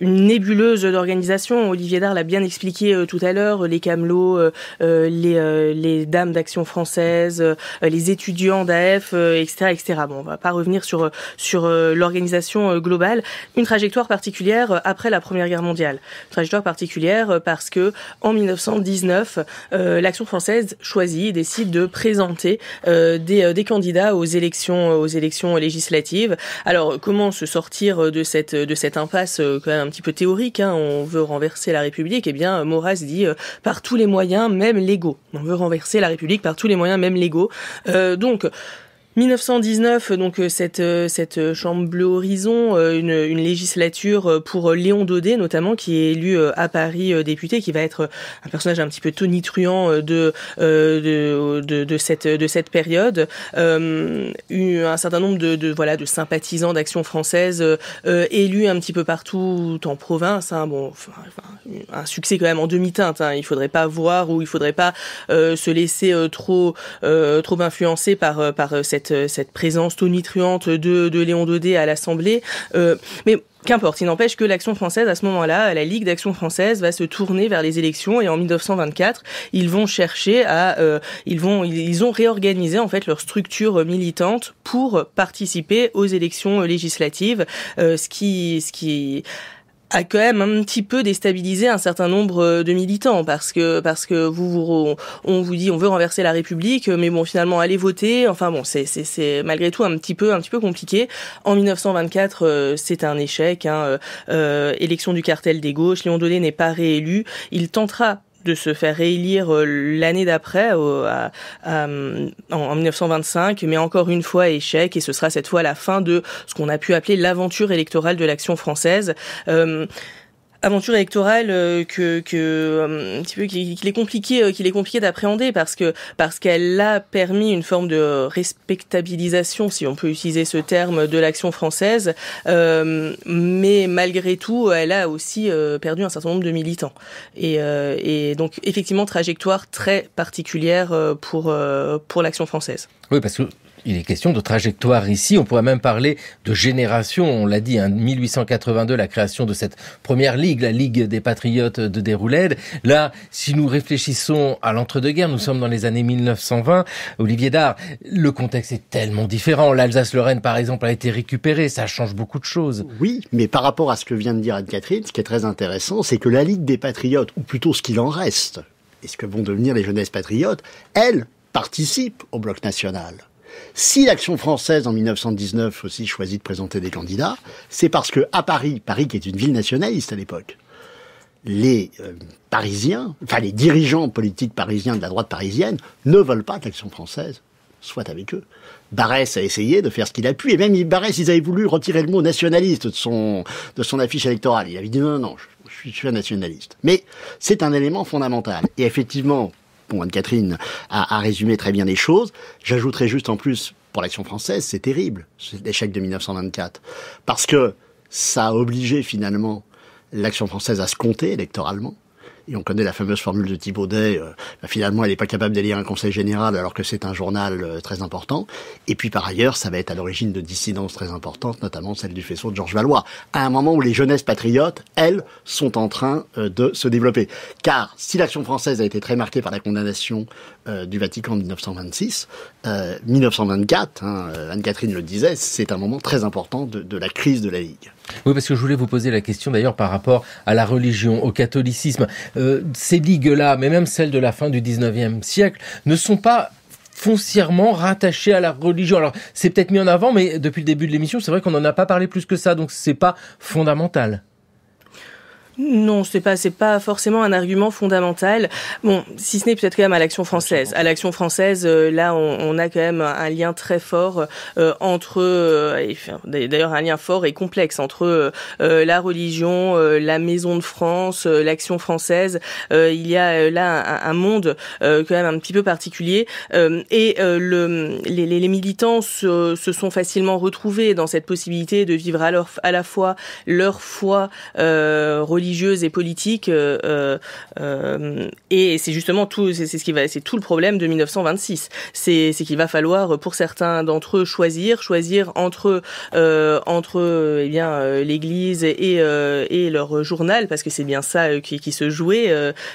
une nébuleuse d'organisation. Olivier Dard l'a bien expliqué euh, tout à l'heure, les camelots, euh, euh, les, les dames d'action française, les étudiants d'AF, etc., etc. Bon, on va pas revenir sur sur l'organisation globale. Une trajectoire particulière après la Première Guerre mondiale. Une trajectoire particulière parce que en 1919, l'action française choisit décide de présenter des, des candidats aux élections aux élections législatives. Alors comment se sortir de cette de cette impasse quand même petit peu théorique, hein, on veut renverser la République, eh bien Maurras dit euh, par tous les moyens, même légaux. On veut renverser la République par tous les moyens, même légaux. Euh, donc 1919, donc euh, cette euh, cette euh, chambre bleu horizon, une, une législature pour Léon Daudet notamment, qui est élu à Paris député, qui va être un personnage un petit peu tonitruant de de, de, de cette de cette période. Euh, un certain nombre de, de voilà de sympathisants d'Action française euh, élus un petit peu partout en province. Hein, bon, enfin, un succès quand même en demi-teinte. Hein, il faudrait pas voir ou il faudrait pas se laisser trop trop influencer par par cette cette, présence tonitruante de, de Léon Daudet à l'Assemblée. Euh, mais Qu'importe, il n'empêche que l'action française, à ce moment-là, la Ligue d'action française va se tourner vers les élections et en 1924, ils vont chercher à, euh, ils vont, ils ont réorganisé en fait leur structure militante pour participer aux élections législatives, euh, ce qui, ce qui a quand même un petit peu déstabilisé un certain nombre euh, de militants parce que parce que vous, vous on vous dit on veut renverser la République mais bon finalement allez voter. Enfin bon c'est c'est c'est malgré tout un petit peu un petit peu compliqué. En 1924 euh, c'est un échec hein, euh, euh, élection du cartel des gauches. Léon Daudet n'est pas réélu. Il tentera de se faire réélire euh, l'année d'après, en, en 1925, mais encore une fois échec, et ce sera cette fois la fin de ce qu'on a pu appeler l'aventure électorale de l'action française. Euh, aventure électorale euh, que, que euh, un petit peu qu'il est compliqué euh, qu'il est compliqué d'appréhender parce que parce qu'elle a permis une forme de respectabilisation si on peut utiliser ce terme de l'action française euh, mais malgré tout elle a aussi perdu un certain nombre de militants et, et donc effectivement trajectoire très particulière pour pour l'action française. Oui parce que il est question de trajectoire ici. On pourrait même parler de génération. On l'a dit, en hein, 1882, la création de cette première ligue, la Ligue des Patriotes de Déroulède. Là, si nous réfléchissons à l'entre-deux-guerres, nous sommes dans les années 1920. Olivier Dard, le contexte est tellement différent. L'Alsace-Lorraine, par exemple, a été récupérée. Ça change beaucoup de choses. Oui, mais par rapport à ce que vient de dire Anne-Catherine, ce qui est très intéressant, c'est que la Ligue des Patriotes, ou plutôt ce qu'il en reste, et ce que vont devenir les jeunesses patriotes, elle participe au bloc national. Si l'Action française en 1919 aussi choisit de présenter des candidats, c'est parce que à Paris, Paris qui est une ville nationaliste à l'époque, les euh, Parisiens, enfin les dirigeants politiques parisiens de la droite parisienne ne veulent pas que l'Action française soit avec eux. Barès a essayé de faire ce qu'il a pu, et même Barès, ils avaient voulu retirer le mot nationaliste de son, de son affiche électorale. Il avait dit non, non, non, je, je suis un nationaliste. Mais c'est un élément fondamental. Et effectivement, bon, Anne-Catherine a, a, résumé très bien les choses. J'ajouterai juste en plus, pour l'action française, c'est terrible, l'échec de 1924. Parce que ça a obligé finalement l'action française à se compter électoralement et on connaît la fameuse formule de Thibaudet, euh, bah, finalement elle n'est pas capable d'élire un conseil général alors que c'est un journal euh, très important. Et puis par ailleurs, ça va être à l'origine de dissidences très importantes, notamment celle du faisceau de Georges Valois, à un moment où les jeunesses patriotes, elles, sont en train euh, de se développer. Car si l'action française a été très marquée par la condamnation du Vatican en 1926, 1924, hein, Anne-Catherine le disait, c'est un moment très important de la crise de la Ligue. Oui, parce que je voulais vous poser la question d'ailleurs par rapport à la religion, au catholicisme. Euh, ces ligues-là, mais même celles de la fin du 19e siècle, ne sont pas foncièrement rattachées à la religion. Alors, c'est peut-être mis en avant, mais depuis le début de l'émission, c'est vrai qu'on n'en a pas parlé plus que ça, donc c'est pas fondamental. Non, c'est pas c'est pas forcément un argument fondamental. Bon, si ce n'est peut-être quand même à l'action française. À l'action française, euh, là, on, on, a quand même un lien très fort euh, entre, euh, d'ailleurs un lien fort et complexe entre euh, la religion, euh, la Maison de France, euh, l'action française. il y a là un, un monde quand même un petit peu particulier et le, les, les, militants se, se, sont facilement retrouvés dans cette possibilité de vivre à, leur, à la fois leur foi religieuse religieuse et politique euh, euh, et c'est justement tout c'est ce qui va c'est tout le problème de 1926 c'est qu'il va falloir pour certains d'entre eux choisir choisir entre euh, entre eh bien l'église et et leur journal parce que c'est bien ça qui, qui se jouait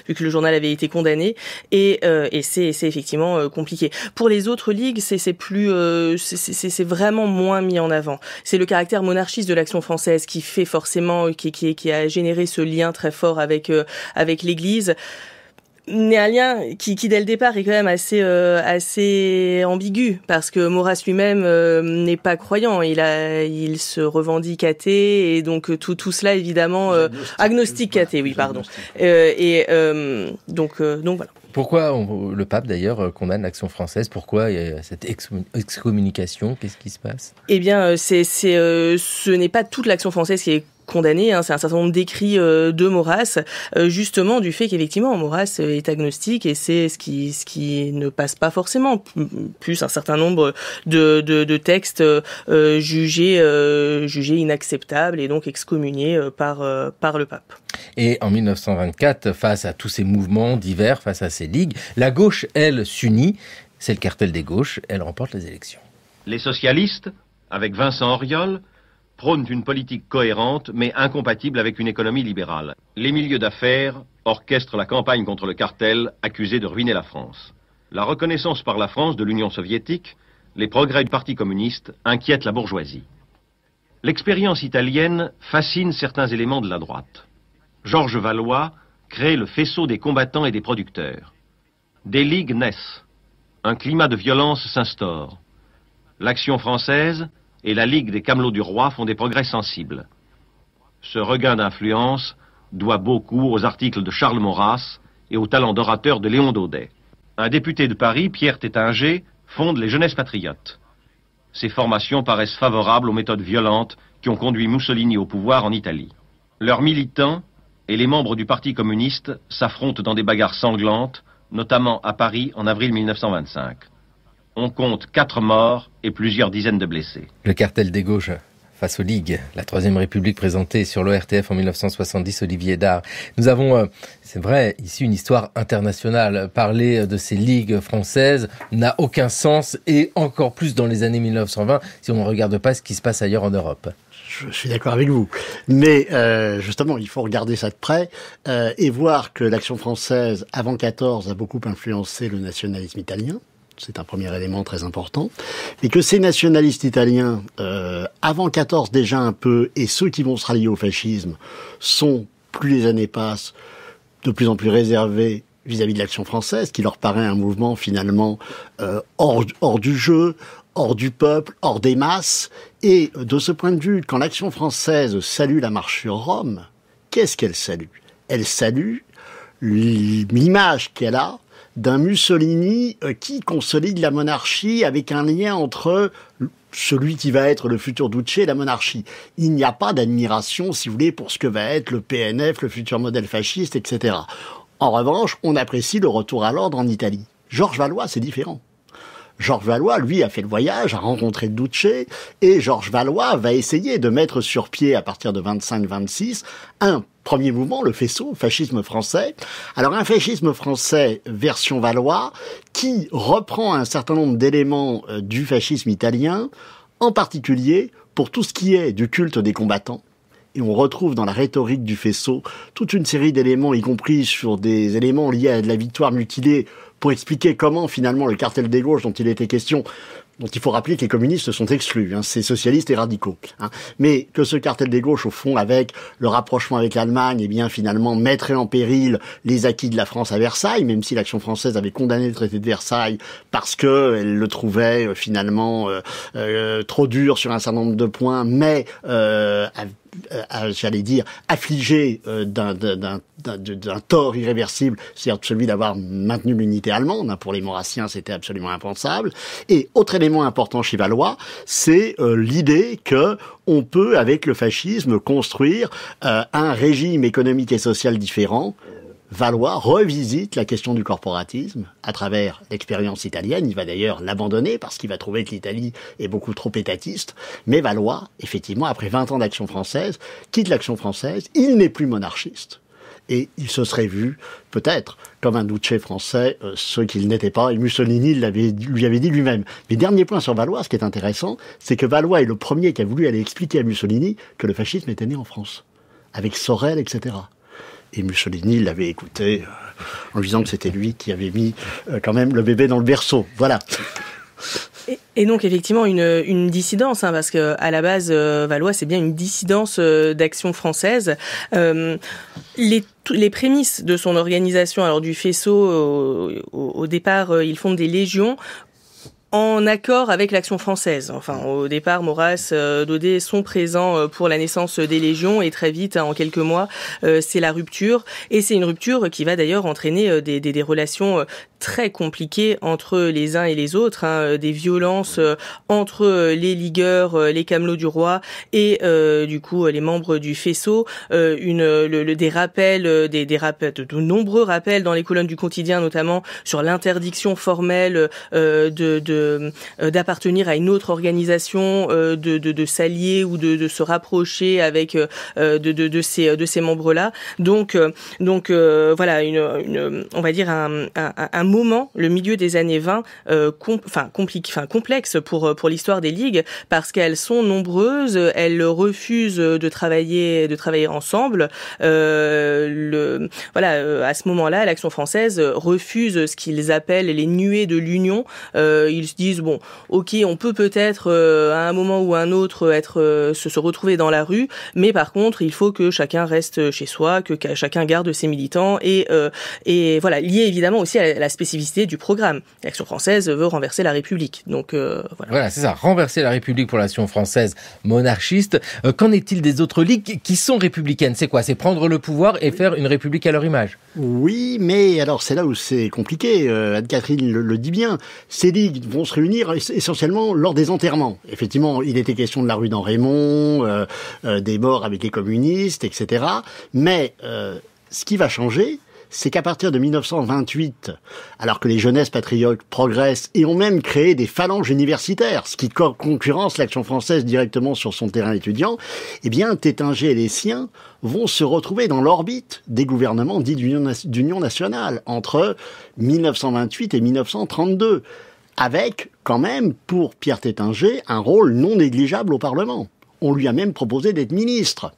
vu que le journal avait été condamné. Et et c'est effectivement compliqué. Pour les autres ligues c'est plus c'est vraiment moins mis en avant. C'est le caractère monarchiste de l'action française qui fait forcément qui qui qui a généré ce lien très fort avec euh, avec l'Église. N'est un lien qui, qui dès le départ est quand même assez euh, assez ambigu parce que Maurras lui-même euh, n'est pas croyant. Il a il se revendique athée et donc tout tout cela évidemment euh, agnostique athée oui pardon. euh, et euh, donc donc voilà. Pourquoi on, le pape d'ailleurs condamne l'action française? Pourquoi il y a cette excommunication? Qu'est-ce qui se passe? Eh bien, c'est, c'est, euh, ce n'est pas toute l'action française qui est condamné. Hein, c'est un certain nombre d'écrits euh, de Maurras, euh, justement du fait qu'effectivement Maurras est agnostique et c'est ce qui ce qui ne passe pas forcément. Plus un certain nombre de, de, de textes euh, jugés euh, jugés inacceptables et donc excommuniés par euh, par le pape. Et en 1924, face à tous ces mouvements divers, face à ces ligues, la gauche, elle, s'unit. C'est le cartel des gauches. Elle remporte les élections. Les socialistes, avec Vincent Auriol, prônent une politique cohérente mais incompatible avec une économie libérale. Les milieux d'affaires orchestrent la campagne contre le cartel accusé de ruiner la France. La reconnaissance par la France de l'Union soviétique, les progrès du Parti communiste inquiètent la bourgeoisie. L'expérience italienne fascine certains éléments de la droite. Georges Valois crée le faisceau des combattants et des producteurs. Des ligues naissent. Un climat de violence s'instaure. L'Action française et la Ligue des Camelots du Roi font des progrès sensibles. Ce regain d'influence doit beaucoup aux articles de Charles Maurras et au talent d'orateur de Léon Daudet. Un député de Paris, Pierre Tétinger, fonde les Jeunesses Patriotes. Ces formations paraissent favorables aux méthodes violentes qui ont conduit Mussolini au pouvoir en Italie. Leurs militants et les membres du Parti communiste s'affrontent dans des bagarres sanglantes, notamment à Paris en avril 1925. On compte quatre morts et plusieurs dizaines de blessés. Le cartel des gauches face aux ligues, la Troisième République présentée sur l'ORTF en 1970, Olivier Dard. Nous avons, euh, c'est vrai, ici une histoire internationale. Parler de ces ligues françaises n'a aucun sens et encore plus dans les années 1920 si on ne regarde pas ce qui se passe ailleurs en Europe. Je suis d'accord avec vous. Mais euh, justement, il faut regarder ça de près euh, et voir que l'action française, avant 14, a beaucoup influencé le nationalisme italien. C'est un premier élément très important. Et que ces nationalistes italiens, euh, avant 14 déjà un peu, et ceux qui vont se rallier au fascisme, sont, plus les années passent, de plus en plus réservés vis-à-vis de l'action française, qui leur paraît un mouvement finalement euh, hors, hors du jeu, hors du peuple, hors des masses. Et de ce point de vue, quand l'action française salue la marche sur Rome, qu'est-ce qu'elle salue? Elle salue l'image qu'elle a d'un Mussolini euh, qui consolide la monarchie avec un lien entre celui qui va être le futur Duce et la monarchie. Il n'y a pas d'admiration, si vous voulez, pour ce que va être le PNF, le futur modèle fasciste, etc. En revanche, on apprécie le retour à l'ordre en Italie. Georges Valois, c'est différent. Georges Valois, lui, a fait le voyage, a rencontré Duce, et Georges Valois va essayer de mettre sur pied, à partir de 25-26, un premier mouvement, le faisceau, fascisme français. Alors un fascisme français version Valois, qui reprend un certain nombre d'éléments euh, du fascisme italien, en particulier pour tout ce qui est du culte des combattants et on retrouve dans la rhétorique du faisceau toute une série d'éléments, y compris sur des éléments liés à de la victoire mutilée pour expliquer comment finalement le cartel des gauches dont il était question dont il faut rappeler que les communistes sont exclus, hein, c'est socialistes et radicaux. Hein. Mais que ce cartel des gauches, au fond, avec le rapprochement avec l'Allemagne, eh bien finalement mettrait en péril les acquis de la France à Versailles, même si l'action française avait condamné le traité de Versailles parce que elle le trouvait euh, finalement euh, euh, trop dur sur un certain nombre de points, mais j'allais dire, affligé euh, d'un tort irréversible, c'est-à-dire celui d'avoir maintenu l'unité allemande. Hein, pour les Maurassiens, c'était absolument impensable. Et autre élément important chez Valois, c'est euh, l'idée que on peut, avec le fascisme, construire un régime économique et social différent Valois revisite la question du corporatisme à travers l'expérience italienne. Il va d'ailleurs l'abandonner parce qu'il va trouver que l'Italie est beaucoup trop étatiste. Mais Valois, effectivement, après 20 ans d'action française, quitte l'action française. Il n'est plus monarchiste. Et il se serait vu, peut-être, comme un Duce français, euh, ce qu'il n'était pas. Et Mussolini lui avait dit lui-même. Mais dernier point sur Valois, ce qui est intéressant, c'est que Valois est le premier qui a voulu aller expliquer à Mussolini que le fascisme était né en France. Avec Sorel, etc. Et Mussolini l'avait écouté euh, en disant que c'était lui qui avait mis euh, quand même le bébé dans le berceau. Voilà. Et, donc effectivement une, dissidence, hein, parce que à la base euh, Valois c'est bien une dissidence d'action française. les, les prémices de son organisation, alors du faisceau, au, au départ ils font des légions en accord avec l'action française. Enfin, au départ, Maurras, euh, Daudet sont présents euh, pour la naissance des légions et très vite, hein, en quelques mois, euh, c'est la rupture. Et c'est une rupture qui va d'ailleurs entraîner des, des, des, relations très compliquées entre les uns et les autres, hein, des violences entre les ligueurs, les camelots du roi et du coup les membres du faisceau. une, le, des rappels, des, des rappels, de nombreux rappels dans les colonnes du quotidien, notamment sur l'interdiction formelle de, de de d'appartenir à une autre organisation, de, de, de s'allier ou de, de, se rapprocher avec de, de, de ces de ces membres là. Donc donc voilà une, une, on va dire un, un, un, moment, le milieu des années 20, enfin compliqué, enfin complexe pour pour l'histoire des ligues parce qu'elles sont nombreuses, elles refusent de travailler de travailler ensemble. Euh, le, voilà, euh, à ce moment-là, l'action française refuse ce qu'ils appellent les nuées de l'union. Euh, se disent bon, ok, on peut peut-être à un moment ou à un autre être se, se retrouver dans la rue, mais par contre, il faut que chacun reste chez soi, que chacun garde ses militants et et voilà, lié évidemment aussi à la spécificité du programme. L'action française veut renverser la République. Donc voilà, voilà c'est ça, renverser la République pour l'action française monarchiste. Qu'en est-il des autres ligues qui sont républicaines? C'est quoi? C'est prendre le pouvoir et faire une république à leur image? Oui, mais alors c'est là où c'est compliqué. Euh, Anne-Catherine le, dit bien. Ces ligues vont se réunir essentiellement lors des enterrements. Effectivement, il était question de la rue d'En-Raymond, euh, euh, des morts avec les communistes, etc. Mais ce qui va changer, c'est qu'à partir de 1928, alors que les jeunesses patriotes progressent et ont même créé des phalanges universitaires, ce qui concurrence l'action française directement sur son terrain étudiant, eh bien, Tétinger et les siens vont se retrouver dans l'orbite des gouvernements dits d'union nationale entre 1928 et 1932 avec quand même pour Pierre Tétinger un rôle non négligeable au Parlement. On lui a même proposé d'être ministre.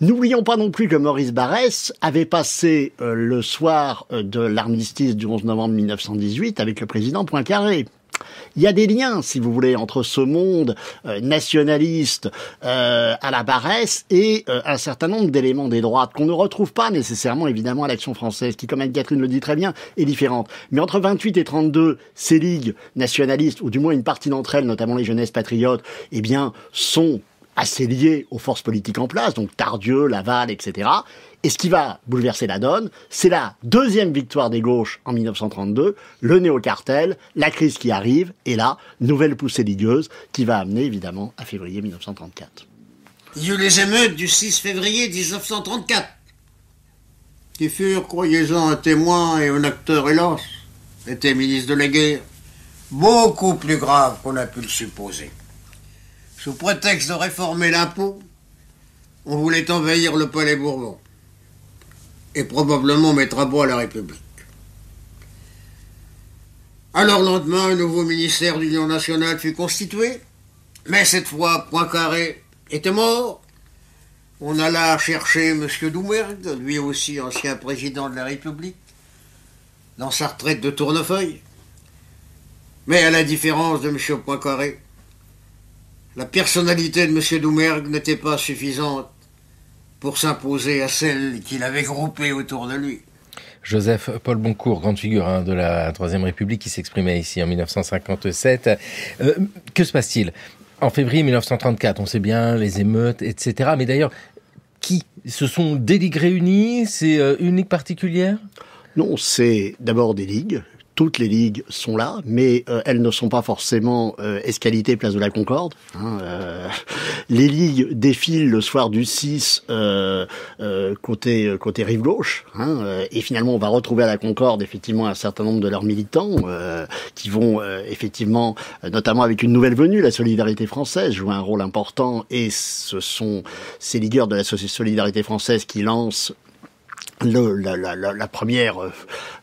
N'oublions pas non plus que Maurice Barrès avait passé euh, le soir euh, de l'armistice du 11 novembre 1918 avec le président Poincaré. Il y a des liens, si vous voulez, entre ce monde euh, nationaliste à la Barrès et un certain nombre d'éléments des droites qu'on ne retrouve pas nécessairement, évidemment, à l'Action française, qui, comme Anne-Catherine le dit très bien, est différente. Mais entre 28 et 32, ces ligues nationalistes, ou du moins une partie d'entre elles, notamment les jeunesses patriotes, eh bien, sont assez lié aux forces politiques en place, donc Tardieu, Laval, etc. Et ce qui va bouleverser la donne, c'est la deuxième victoire des gauches en 1932, le néo-cartel, la crise qui arrive, et là, nouvelle poussée ligueuse qui va amener évidemment à février 1934. Il y eut les émeutes du 6 février 1934, qui furent, croyez-en, un témoin et un acteur, hélas, était ministre de la guerre, beaucoup plus grave qu'on a pu le supposer. Sous prétexte de réformer l'impôt, on voulait envahir le palais Bourbon et probablement mettre à bois la République. Alors lendemain, un nouveau ministère d'Union nationale fut constitué, mais cette fois, Poincaré était mort. On alla chercher M. Doumergue, lui aussi ancien président de la République, dans sa retraite de Tournefeuille. Mais à la différence de M. Poincaré, la personnalité de M. Doumergue n'était pas suffisante pour s'imposer à celle qu'il avait groupée autour de lui. Joseph Paul Boncourt, grande figure hein, de la Troisième République, qui s'exprimait ici en 1957. Euh, que se passe-t-il? En février 1934, on sait bien les émeutes, etc. Mais d'ailleurs, qui Ce sont des ligues réunies C'est euh, une ligue particulière? Non, c'est d'abord des ligues toutes les ligues sont là, mais euh, elles ne sont pas forcément euh, escalité place de la Concorde. Hein, euh, les ligues défilent le soir du 6 euh, côté côté rive gauche, hein, et finalement on va retrouver à la Concorde effectivement un certain nombre de leurs militants qui vont effectivement, notamment avec une nouvelle venue, la Solidarité française, jouer un rôle important, et ce sont ces ligueurs de la Solidarité française qui lancent le, la, la, la, première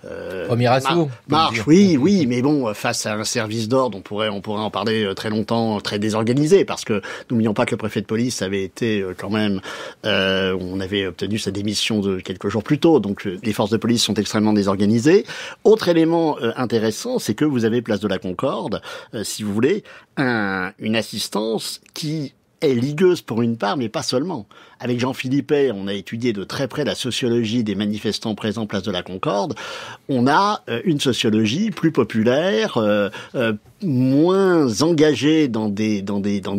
euh, Premier assaut, marche, oui, oui, mais bon, face à un service d'ordre, on pourrait, on pourrait en parler euh, très longtemps, très désorganisé, parce que n'oublions pas que le préfet de police avait été euh, quand même, euh, on avait obtenu sa démission de quelques jours plus tôt, donc les forces de police sont extrêmement désorganisées. Autre élément intéressant, c'est que vous avez place de la Concorde, si vous voulez, un, une assistance qui est ligueuse pour une part, mais pas seulement. Avec Jean philippe on a étudié de très près la sociologie des manifestants présents place de la Concorde. On a euh, une sociologie plus populaire, euh, euh, moins engagée dans des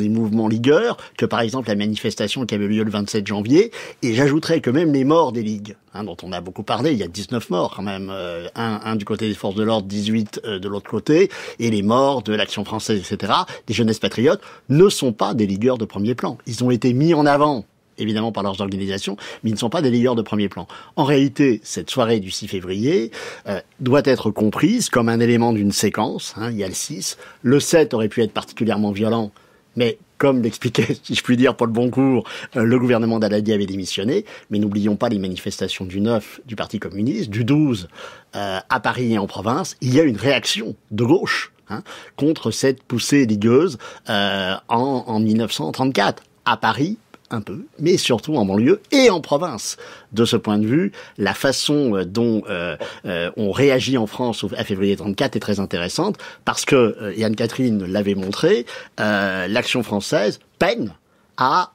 mouvements ligueurs que par exemple la manifestation qui avait lieu le 27 janvier. Et j'ajouterais que même les morts des ligues, hein, dont on a beaucoup parlé, il y a 19 morts quand même, un, un, du côté des forces de l'ordre, 18 de l'autre côté, et les morts de l'Action française, etc., des jeunesses patriotes, ne sont pas des ligueurs de premier plan. Ils ont été mis en avant évidemment par leurs organisations, mais ils ne sont pas des ligueurs de premier plan. En réalité, cette soirée du 6 février euh, doit être comprise comme un élément d'une séquence. Hein, il y a le 6. Le 7 aurait pu être particulièrement violent, mais comme l'expliquait, si je puis dire, Paul Boncourt, euh, le gouvernement d'Aladi avait démissionné. Mais n'oublions pas les manifestations du 9 du Parti communiste, du 12 euh, à Paris et en province. Il y a une réaction de gauche hein, contre cette poussée ligueuse euh, en 1934 à Paris un peu, mais surtout en banlieue et en province. De ce point de vue, la façon euh, dont euh, euh, on réagit en France à février 34 est très intéressante parce que, euh, et Anne-Catherine l'avait montré, l'action française peine à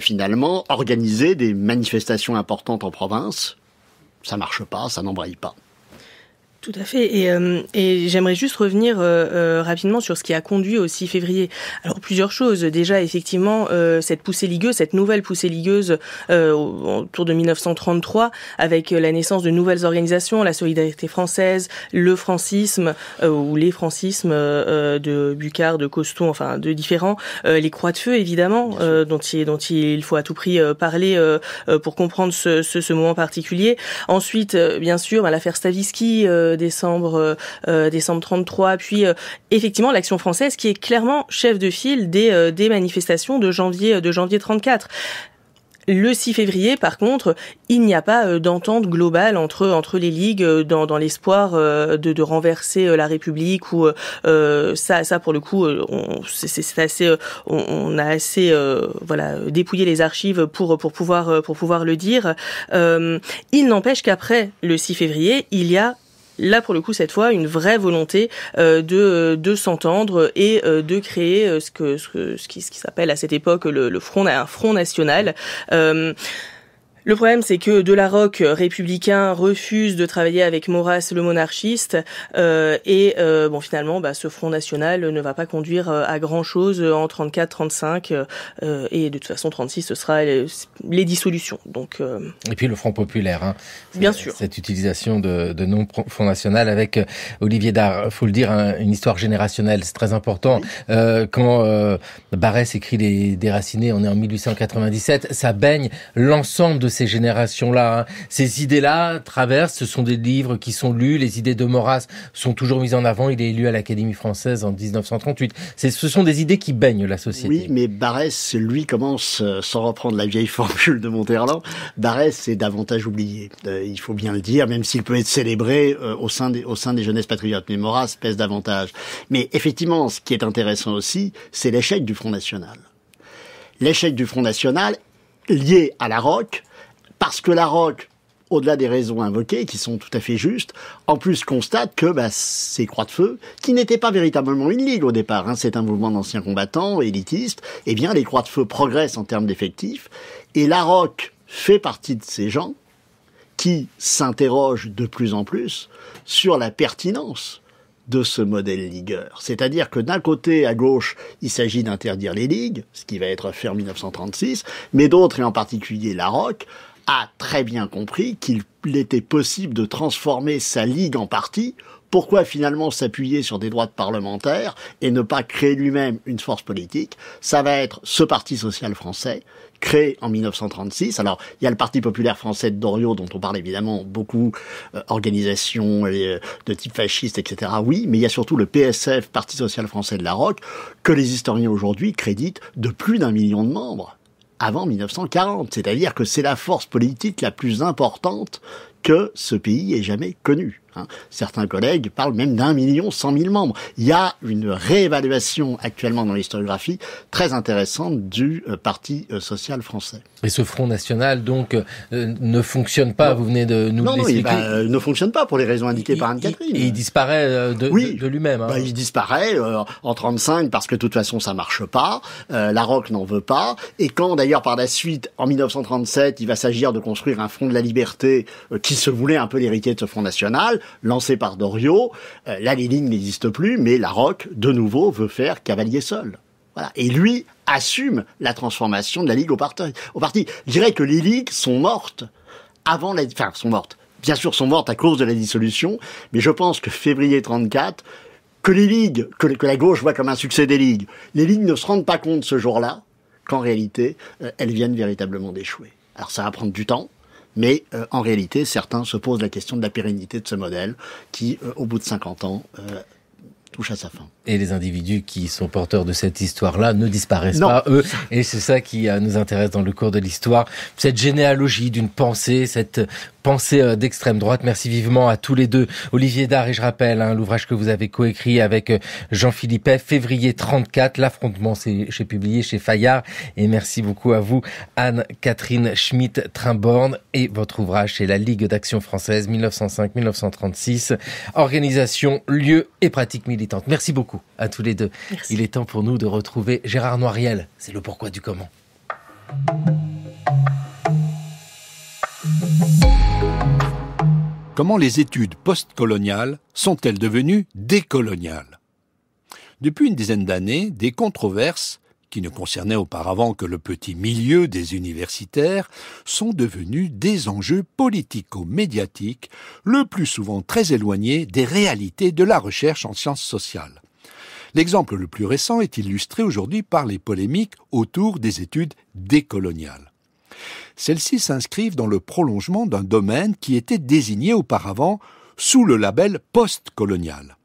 finalement organiser des manifestations importantes en province. Ça marche pas, ça n'embraye pas. Tout à fait. Et, euh, et j'aimerais juste revenir euh, euh, rapidement sur ce qui a conduit au 6 février. Alors plusieurs choses. Déjà, effectivement, euh, cette poussée ligueuse, cette nouvelle poussée ligueuse euh, autour de 1933, avec la naissance de nouvelles organisations, la Solidarité française, le francisme ou les francismes de Bucard, de Coston, enfin de différents, les croix de feu évidemment, dont il, dont il faut à tout prix parler pour comprendre ce, ce, ce, moment particulier. Ensuite, bien sûr, bah, l'affaire Stavisky décembre euh, décembre 33 puis euh, effectivement l'action française qui est clairement chef de file des euh, des manifestations de janvier de janvier 34 le 6 février, par contre, il n'y a pas d'entente globale entre entre les ligues dans, dans l'espoir de, de renverser la République ou euh, ça ça pour le coup c'est assez on, on, a assez euh, voilà dépouillé les archives pour pour pouvoir pour pouvoir le dire. Euh, il n'empêche qu'après le 6 février, il y a là pour le coup cette fois une vraie volonté euh, de de s'entendre et euh, de créer euh, ce que ce, ce qui ce qui s'appelle à cette époque le, le front un front national. Euh, le problème, c'est que Delaroque, républicain, refuse de travailler avec Maurras, le monarchiste, euh, et euh, bon, finalement, bah, ce Front National ne va pas conduire à grand chose en 34-35, euh, et de toute façon, 36, ce sera les, les dissolutions. Donc. Euh, et puis le Front populaire, hein. Bien sûr. Cette utilisation de, de nom Front National avec euh, Olivier Dard. Faut le dire, hein, une histoire générationnelle, c'est très important. Euh, quand Barès écrit les Déracinés, on est en 1897, ça baigne l'ensemble de ces générations-là. Hein. Ces idées-là traversent, ce sont des livres qui sont lus, les idées de Maurras sont toujours mises en avant, il est élu à l'Académie française en 1938. Ce sont des idées qui baignent la société. Oui, mais Barès, lui, commence, euh, sans reprendre la vieille formule de Monterland, Barès est davantage oublié. Euh, il faut bien le dire, même s'il peut être célébré euh, au, sein des, au sein des jeunesses patriotes. Mais Maurras pèse davantage. Mais effectivement, ce qui est intéressant aussi, c'est l'échec du Front National. L'échec du Front National lié à la ROC, parce que la ROC, au-delà des raisons invoquées, qui sont tout à fait justes, en plus constate que bah, ces Croix de Feu, qui n'étaient pas véritablement une ligue au départ, hein, c'est un mouvement d'anciens combattants, élitistes, eh bien les Croix de Feu progressent en termes d'effectifs, et la ROC fait partie de ces gens qui s'interrogent de plus en plus sur la pertinence de ce modèle ligueur. C'est-à-dire que d'un côté, à gauche, il s'agit d'interdire les ligues, ce qui va être fait en 1936, mais d'autres, et en particulier la ROC, a très bien compris qu'il était possible de transformer sa ligue en parti. Pourquoi finalement s'appuyer sur des droits de parlementaires et ne pas créer lui-même une force politique? Ça va être ce Parti social français créé en 1936. Alors, il y a le Parti populaire français de Doriot, dont on parle évidemment beaucoup, euh, euh, de type fasciste, etc. Oui, mais il y a surtout le PSF, Parti social français de la ROC, que les historiens aujourd'hui créditent de plus d'un million de membres avant 1940. C'est-à-dire que c'est la force politique la plus importante que ce pays ait jamais connue. Hein. Certains collègues parlent même d'un million cent mille membres. Il y a une réévaluation actuellement dans l'historiographie très intéressante du euh, Parti euh, social français. Et ce Front National, donc, euh, ne fonctionne pas, non. vous venez de nous non, l'expliquer. Non, bah, ne fonctionne pas pour les raisons indiquées il, par Anne-Catherine. Et il disparaît de, oui, de, de lui-même. Hein. Bah, il disparaît en 35 parce que de toute façon ça marche pas, la ROC n'en veut pas, et quand d'ailleurs par la suite, en 1937, il va s'agir de construire un Front de la Liberté qui se voulait un peu l'héritier de ce Front National, lancé par Doriot, là les lignes n'existent plus, mais la ROC, de nouveau, veut faire cavalier seul. Et lui assume la transformation de la Ligue au parti. Je dirais que les ligues sont mortes avant la... Enfin, sont mortes. Bien sûr, sont mortes à cause de la dissolution, mais je pense que février 34, que les que la gauche voit comme un succès des ligues, les ligues ne se rendent pas compte ce jour-là qu'en réalité, euh, elles viennent véritablement d'échouer. Alors ça va prendre du temps, mais euh, en réalité, certains se posent la question de la pérennité de ce modèle qui, euh, au bout de 50 ans, touche à sa fin. Et les individus qui sont porteurs de cette histoire-là ne disparaissent pas, eux. Et c'est ça qui nous intéresse dans le cours de l'histoire. Cette généalogie d'une pensée, cette pensée euh, d'extrême droite. Merci vivement à tous les deux. Olivier Dard, et je rappelle, hein, l'ouvrage que vous avez coécrit avec euh, Jean-Philippe février 34, l'affrontement, c'est chez publié chez Fayard. Et merci beaucoup à vous, Anne-Catherine Schmidt-Trimborn, et votre ouvrage chez la Ligue d'Action Française, 1905-1936, organisation, lieu et pratique militante. Merci beaucoup à tous les deux. Il est temps pour nous de retrouver Gérard Noiriel. C'est le pourquoi du comment. Comment les études postcoloniales sont-elles devenues décoloniales? Depuis une dizaine d'années, des controverses, qui ne concernaient auparavant que le petit milieu des universitaires, sont devenues des enjeux politico-médiatiques, le plus souvent très éloignés des réalités de la recherche en sciences sociales. L'exemple le plus récent est illustré aujourd'hui par les polémiques autour des études décoloniales. Celles-ci s'inscrivent dans le prolongement d'un domaine qui était désigné auparavant sous le label postcolonial.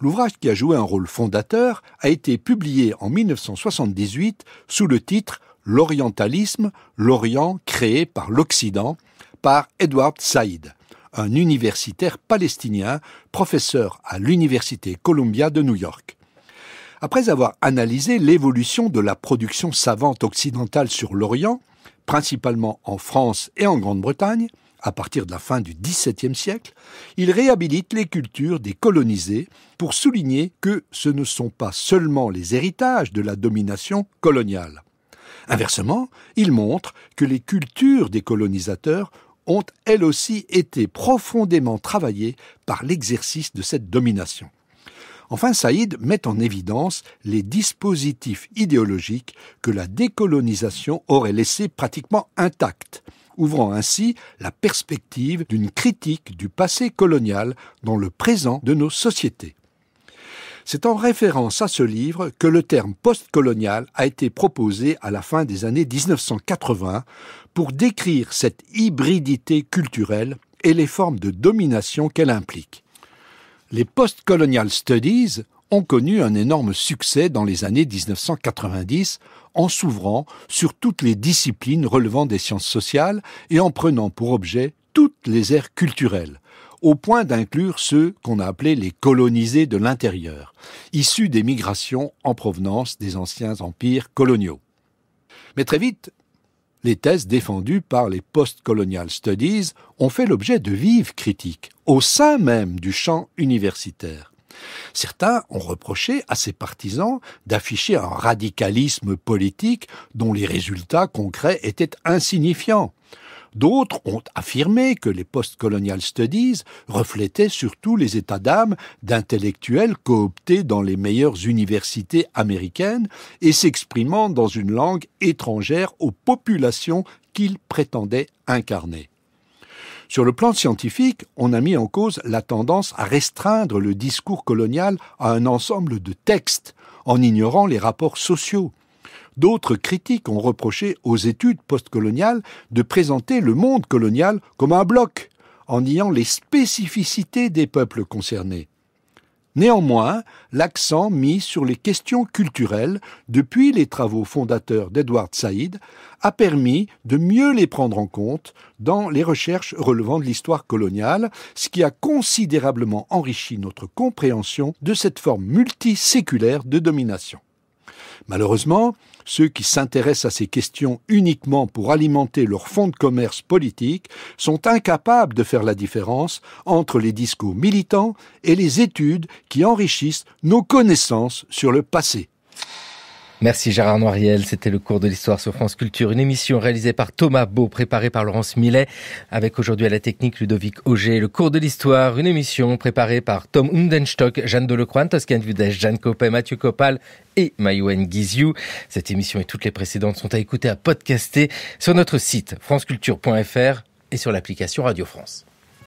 L'ouvrage qui a joué un rôle fondateur a été publié en 1978 sous le titre L'orientalisme, l'Orient créé par l'Occident par Edward Said, un universitaire palestinien, professeur à l'Université Columbia de New York. Après avoir analysé l'évolution de la production savante occidentale sur l'Orient, principalement en France et en Grande-Bretagne, à partir de la fin du XVIIe siècle, il réhabilite les cultures des colonisés pour souligner que ce ne sont pas seulement les héritages de la domination coloniale. Inversement, il montre que les cultures des colonisateurs ont elles aussi été profondément travaillées par l'exercice de cette domination. Enfin, Saïd met en évidence les dispositifs idéologiques que la décolonisation aurait laissés pratiquement intacts, ouvrant ainsi la perspective d'une critique du passé colonial dans le présent de nos sociétés. C'est en référence à ce livre que le terme postcolonial a été proposé à la fin des années 1980 pour décrire cette hybridité culturelle et les formes de domination qu'elle implique. Les Postcolonial Studies ont connu un énorme succès dans les années 1990 en s'ouvrant sur toutes les disciplines relevant des sciences sociales et en prenant pour objet toutes les aires culturelles, au point d'inclure ceux qu'on a appelés les colonisés de l'intérieur, issus des migrations en provenance des anciens empires coloniaux. Mais très vite, les thèses défendues par les Postcolonial Studies ont fait l'objet de vives critiques au sein même du champ universitaire. Certains ont reproché à ces partisans d'afficher un radicalisme politique dont les résultats concrets étaient insignifiants. D'autres ont affirmé que les postcolonial studies reflétaient surtout les états d'âme d'intellectuels cooptés dans les meilleures universités américaines et s'exprimant dans une langue étrangère aux populations qu'ils prétendaient incarner. Sur le plan scientifique, on a mis en cause la tendance à restreindre le discours colonial à un ensemble de textes, en ignorant les rapports sociaux. D'autres critiques ont reproché aux études postcoloniales de présenter le monde colonial comme un bloc, en niant les spécificités des peuples concernés. Néanmoins, l'accent mis sur les questions culturelles depuis les travaux fondateurs d'Edward Said a permis de mieux les prendre en compte dans les recherches relevant de l'histoire coloniale, ce qui a considérablement enrichi notre compréhension de cette forme multiséculaire de domination. Malheureusement, ceux qui s'intéressent à ces questions uniquement pour alimenter leur fonds de commerce politique sont incapables de faire la différence entre les discours militants et les études qui enrichissent nos connaissances sur le passé. Merci Gérard Noiriel, c'était le cours de l'histoire sur France Culture, une émission réalisée par Thomas Beau, préparée par Laurence Millet, avec aujourd'hui à la technique Ludovic Auger. Le cours de l'histoire, une émission préparée par Tom Undenstock, Jeanne Delecroix, Toscan Vudesh, Jeanne Copé, Mathieu Copal et Mayouen Guiziou. Cette émission et toutes les précédentes sont à écouter, à podcaster sur notre site franceculture.fr et sur l'application Radio France.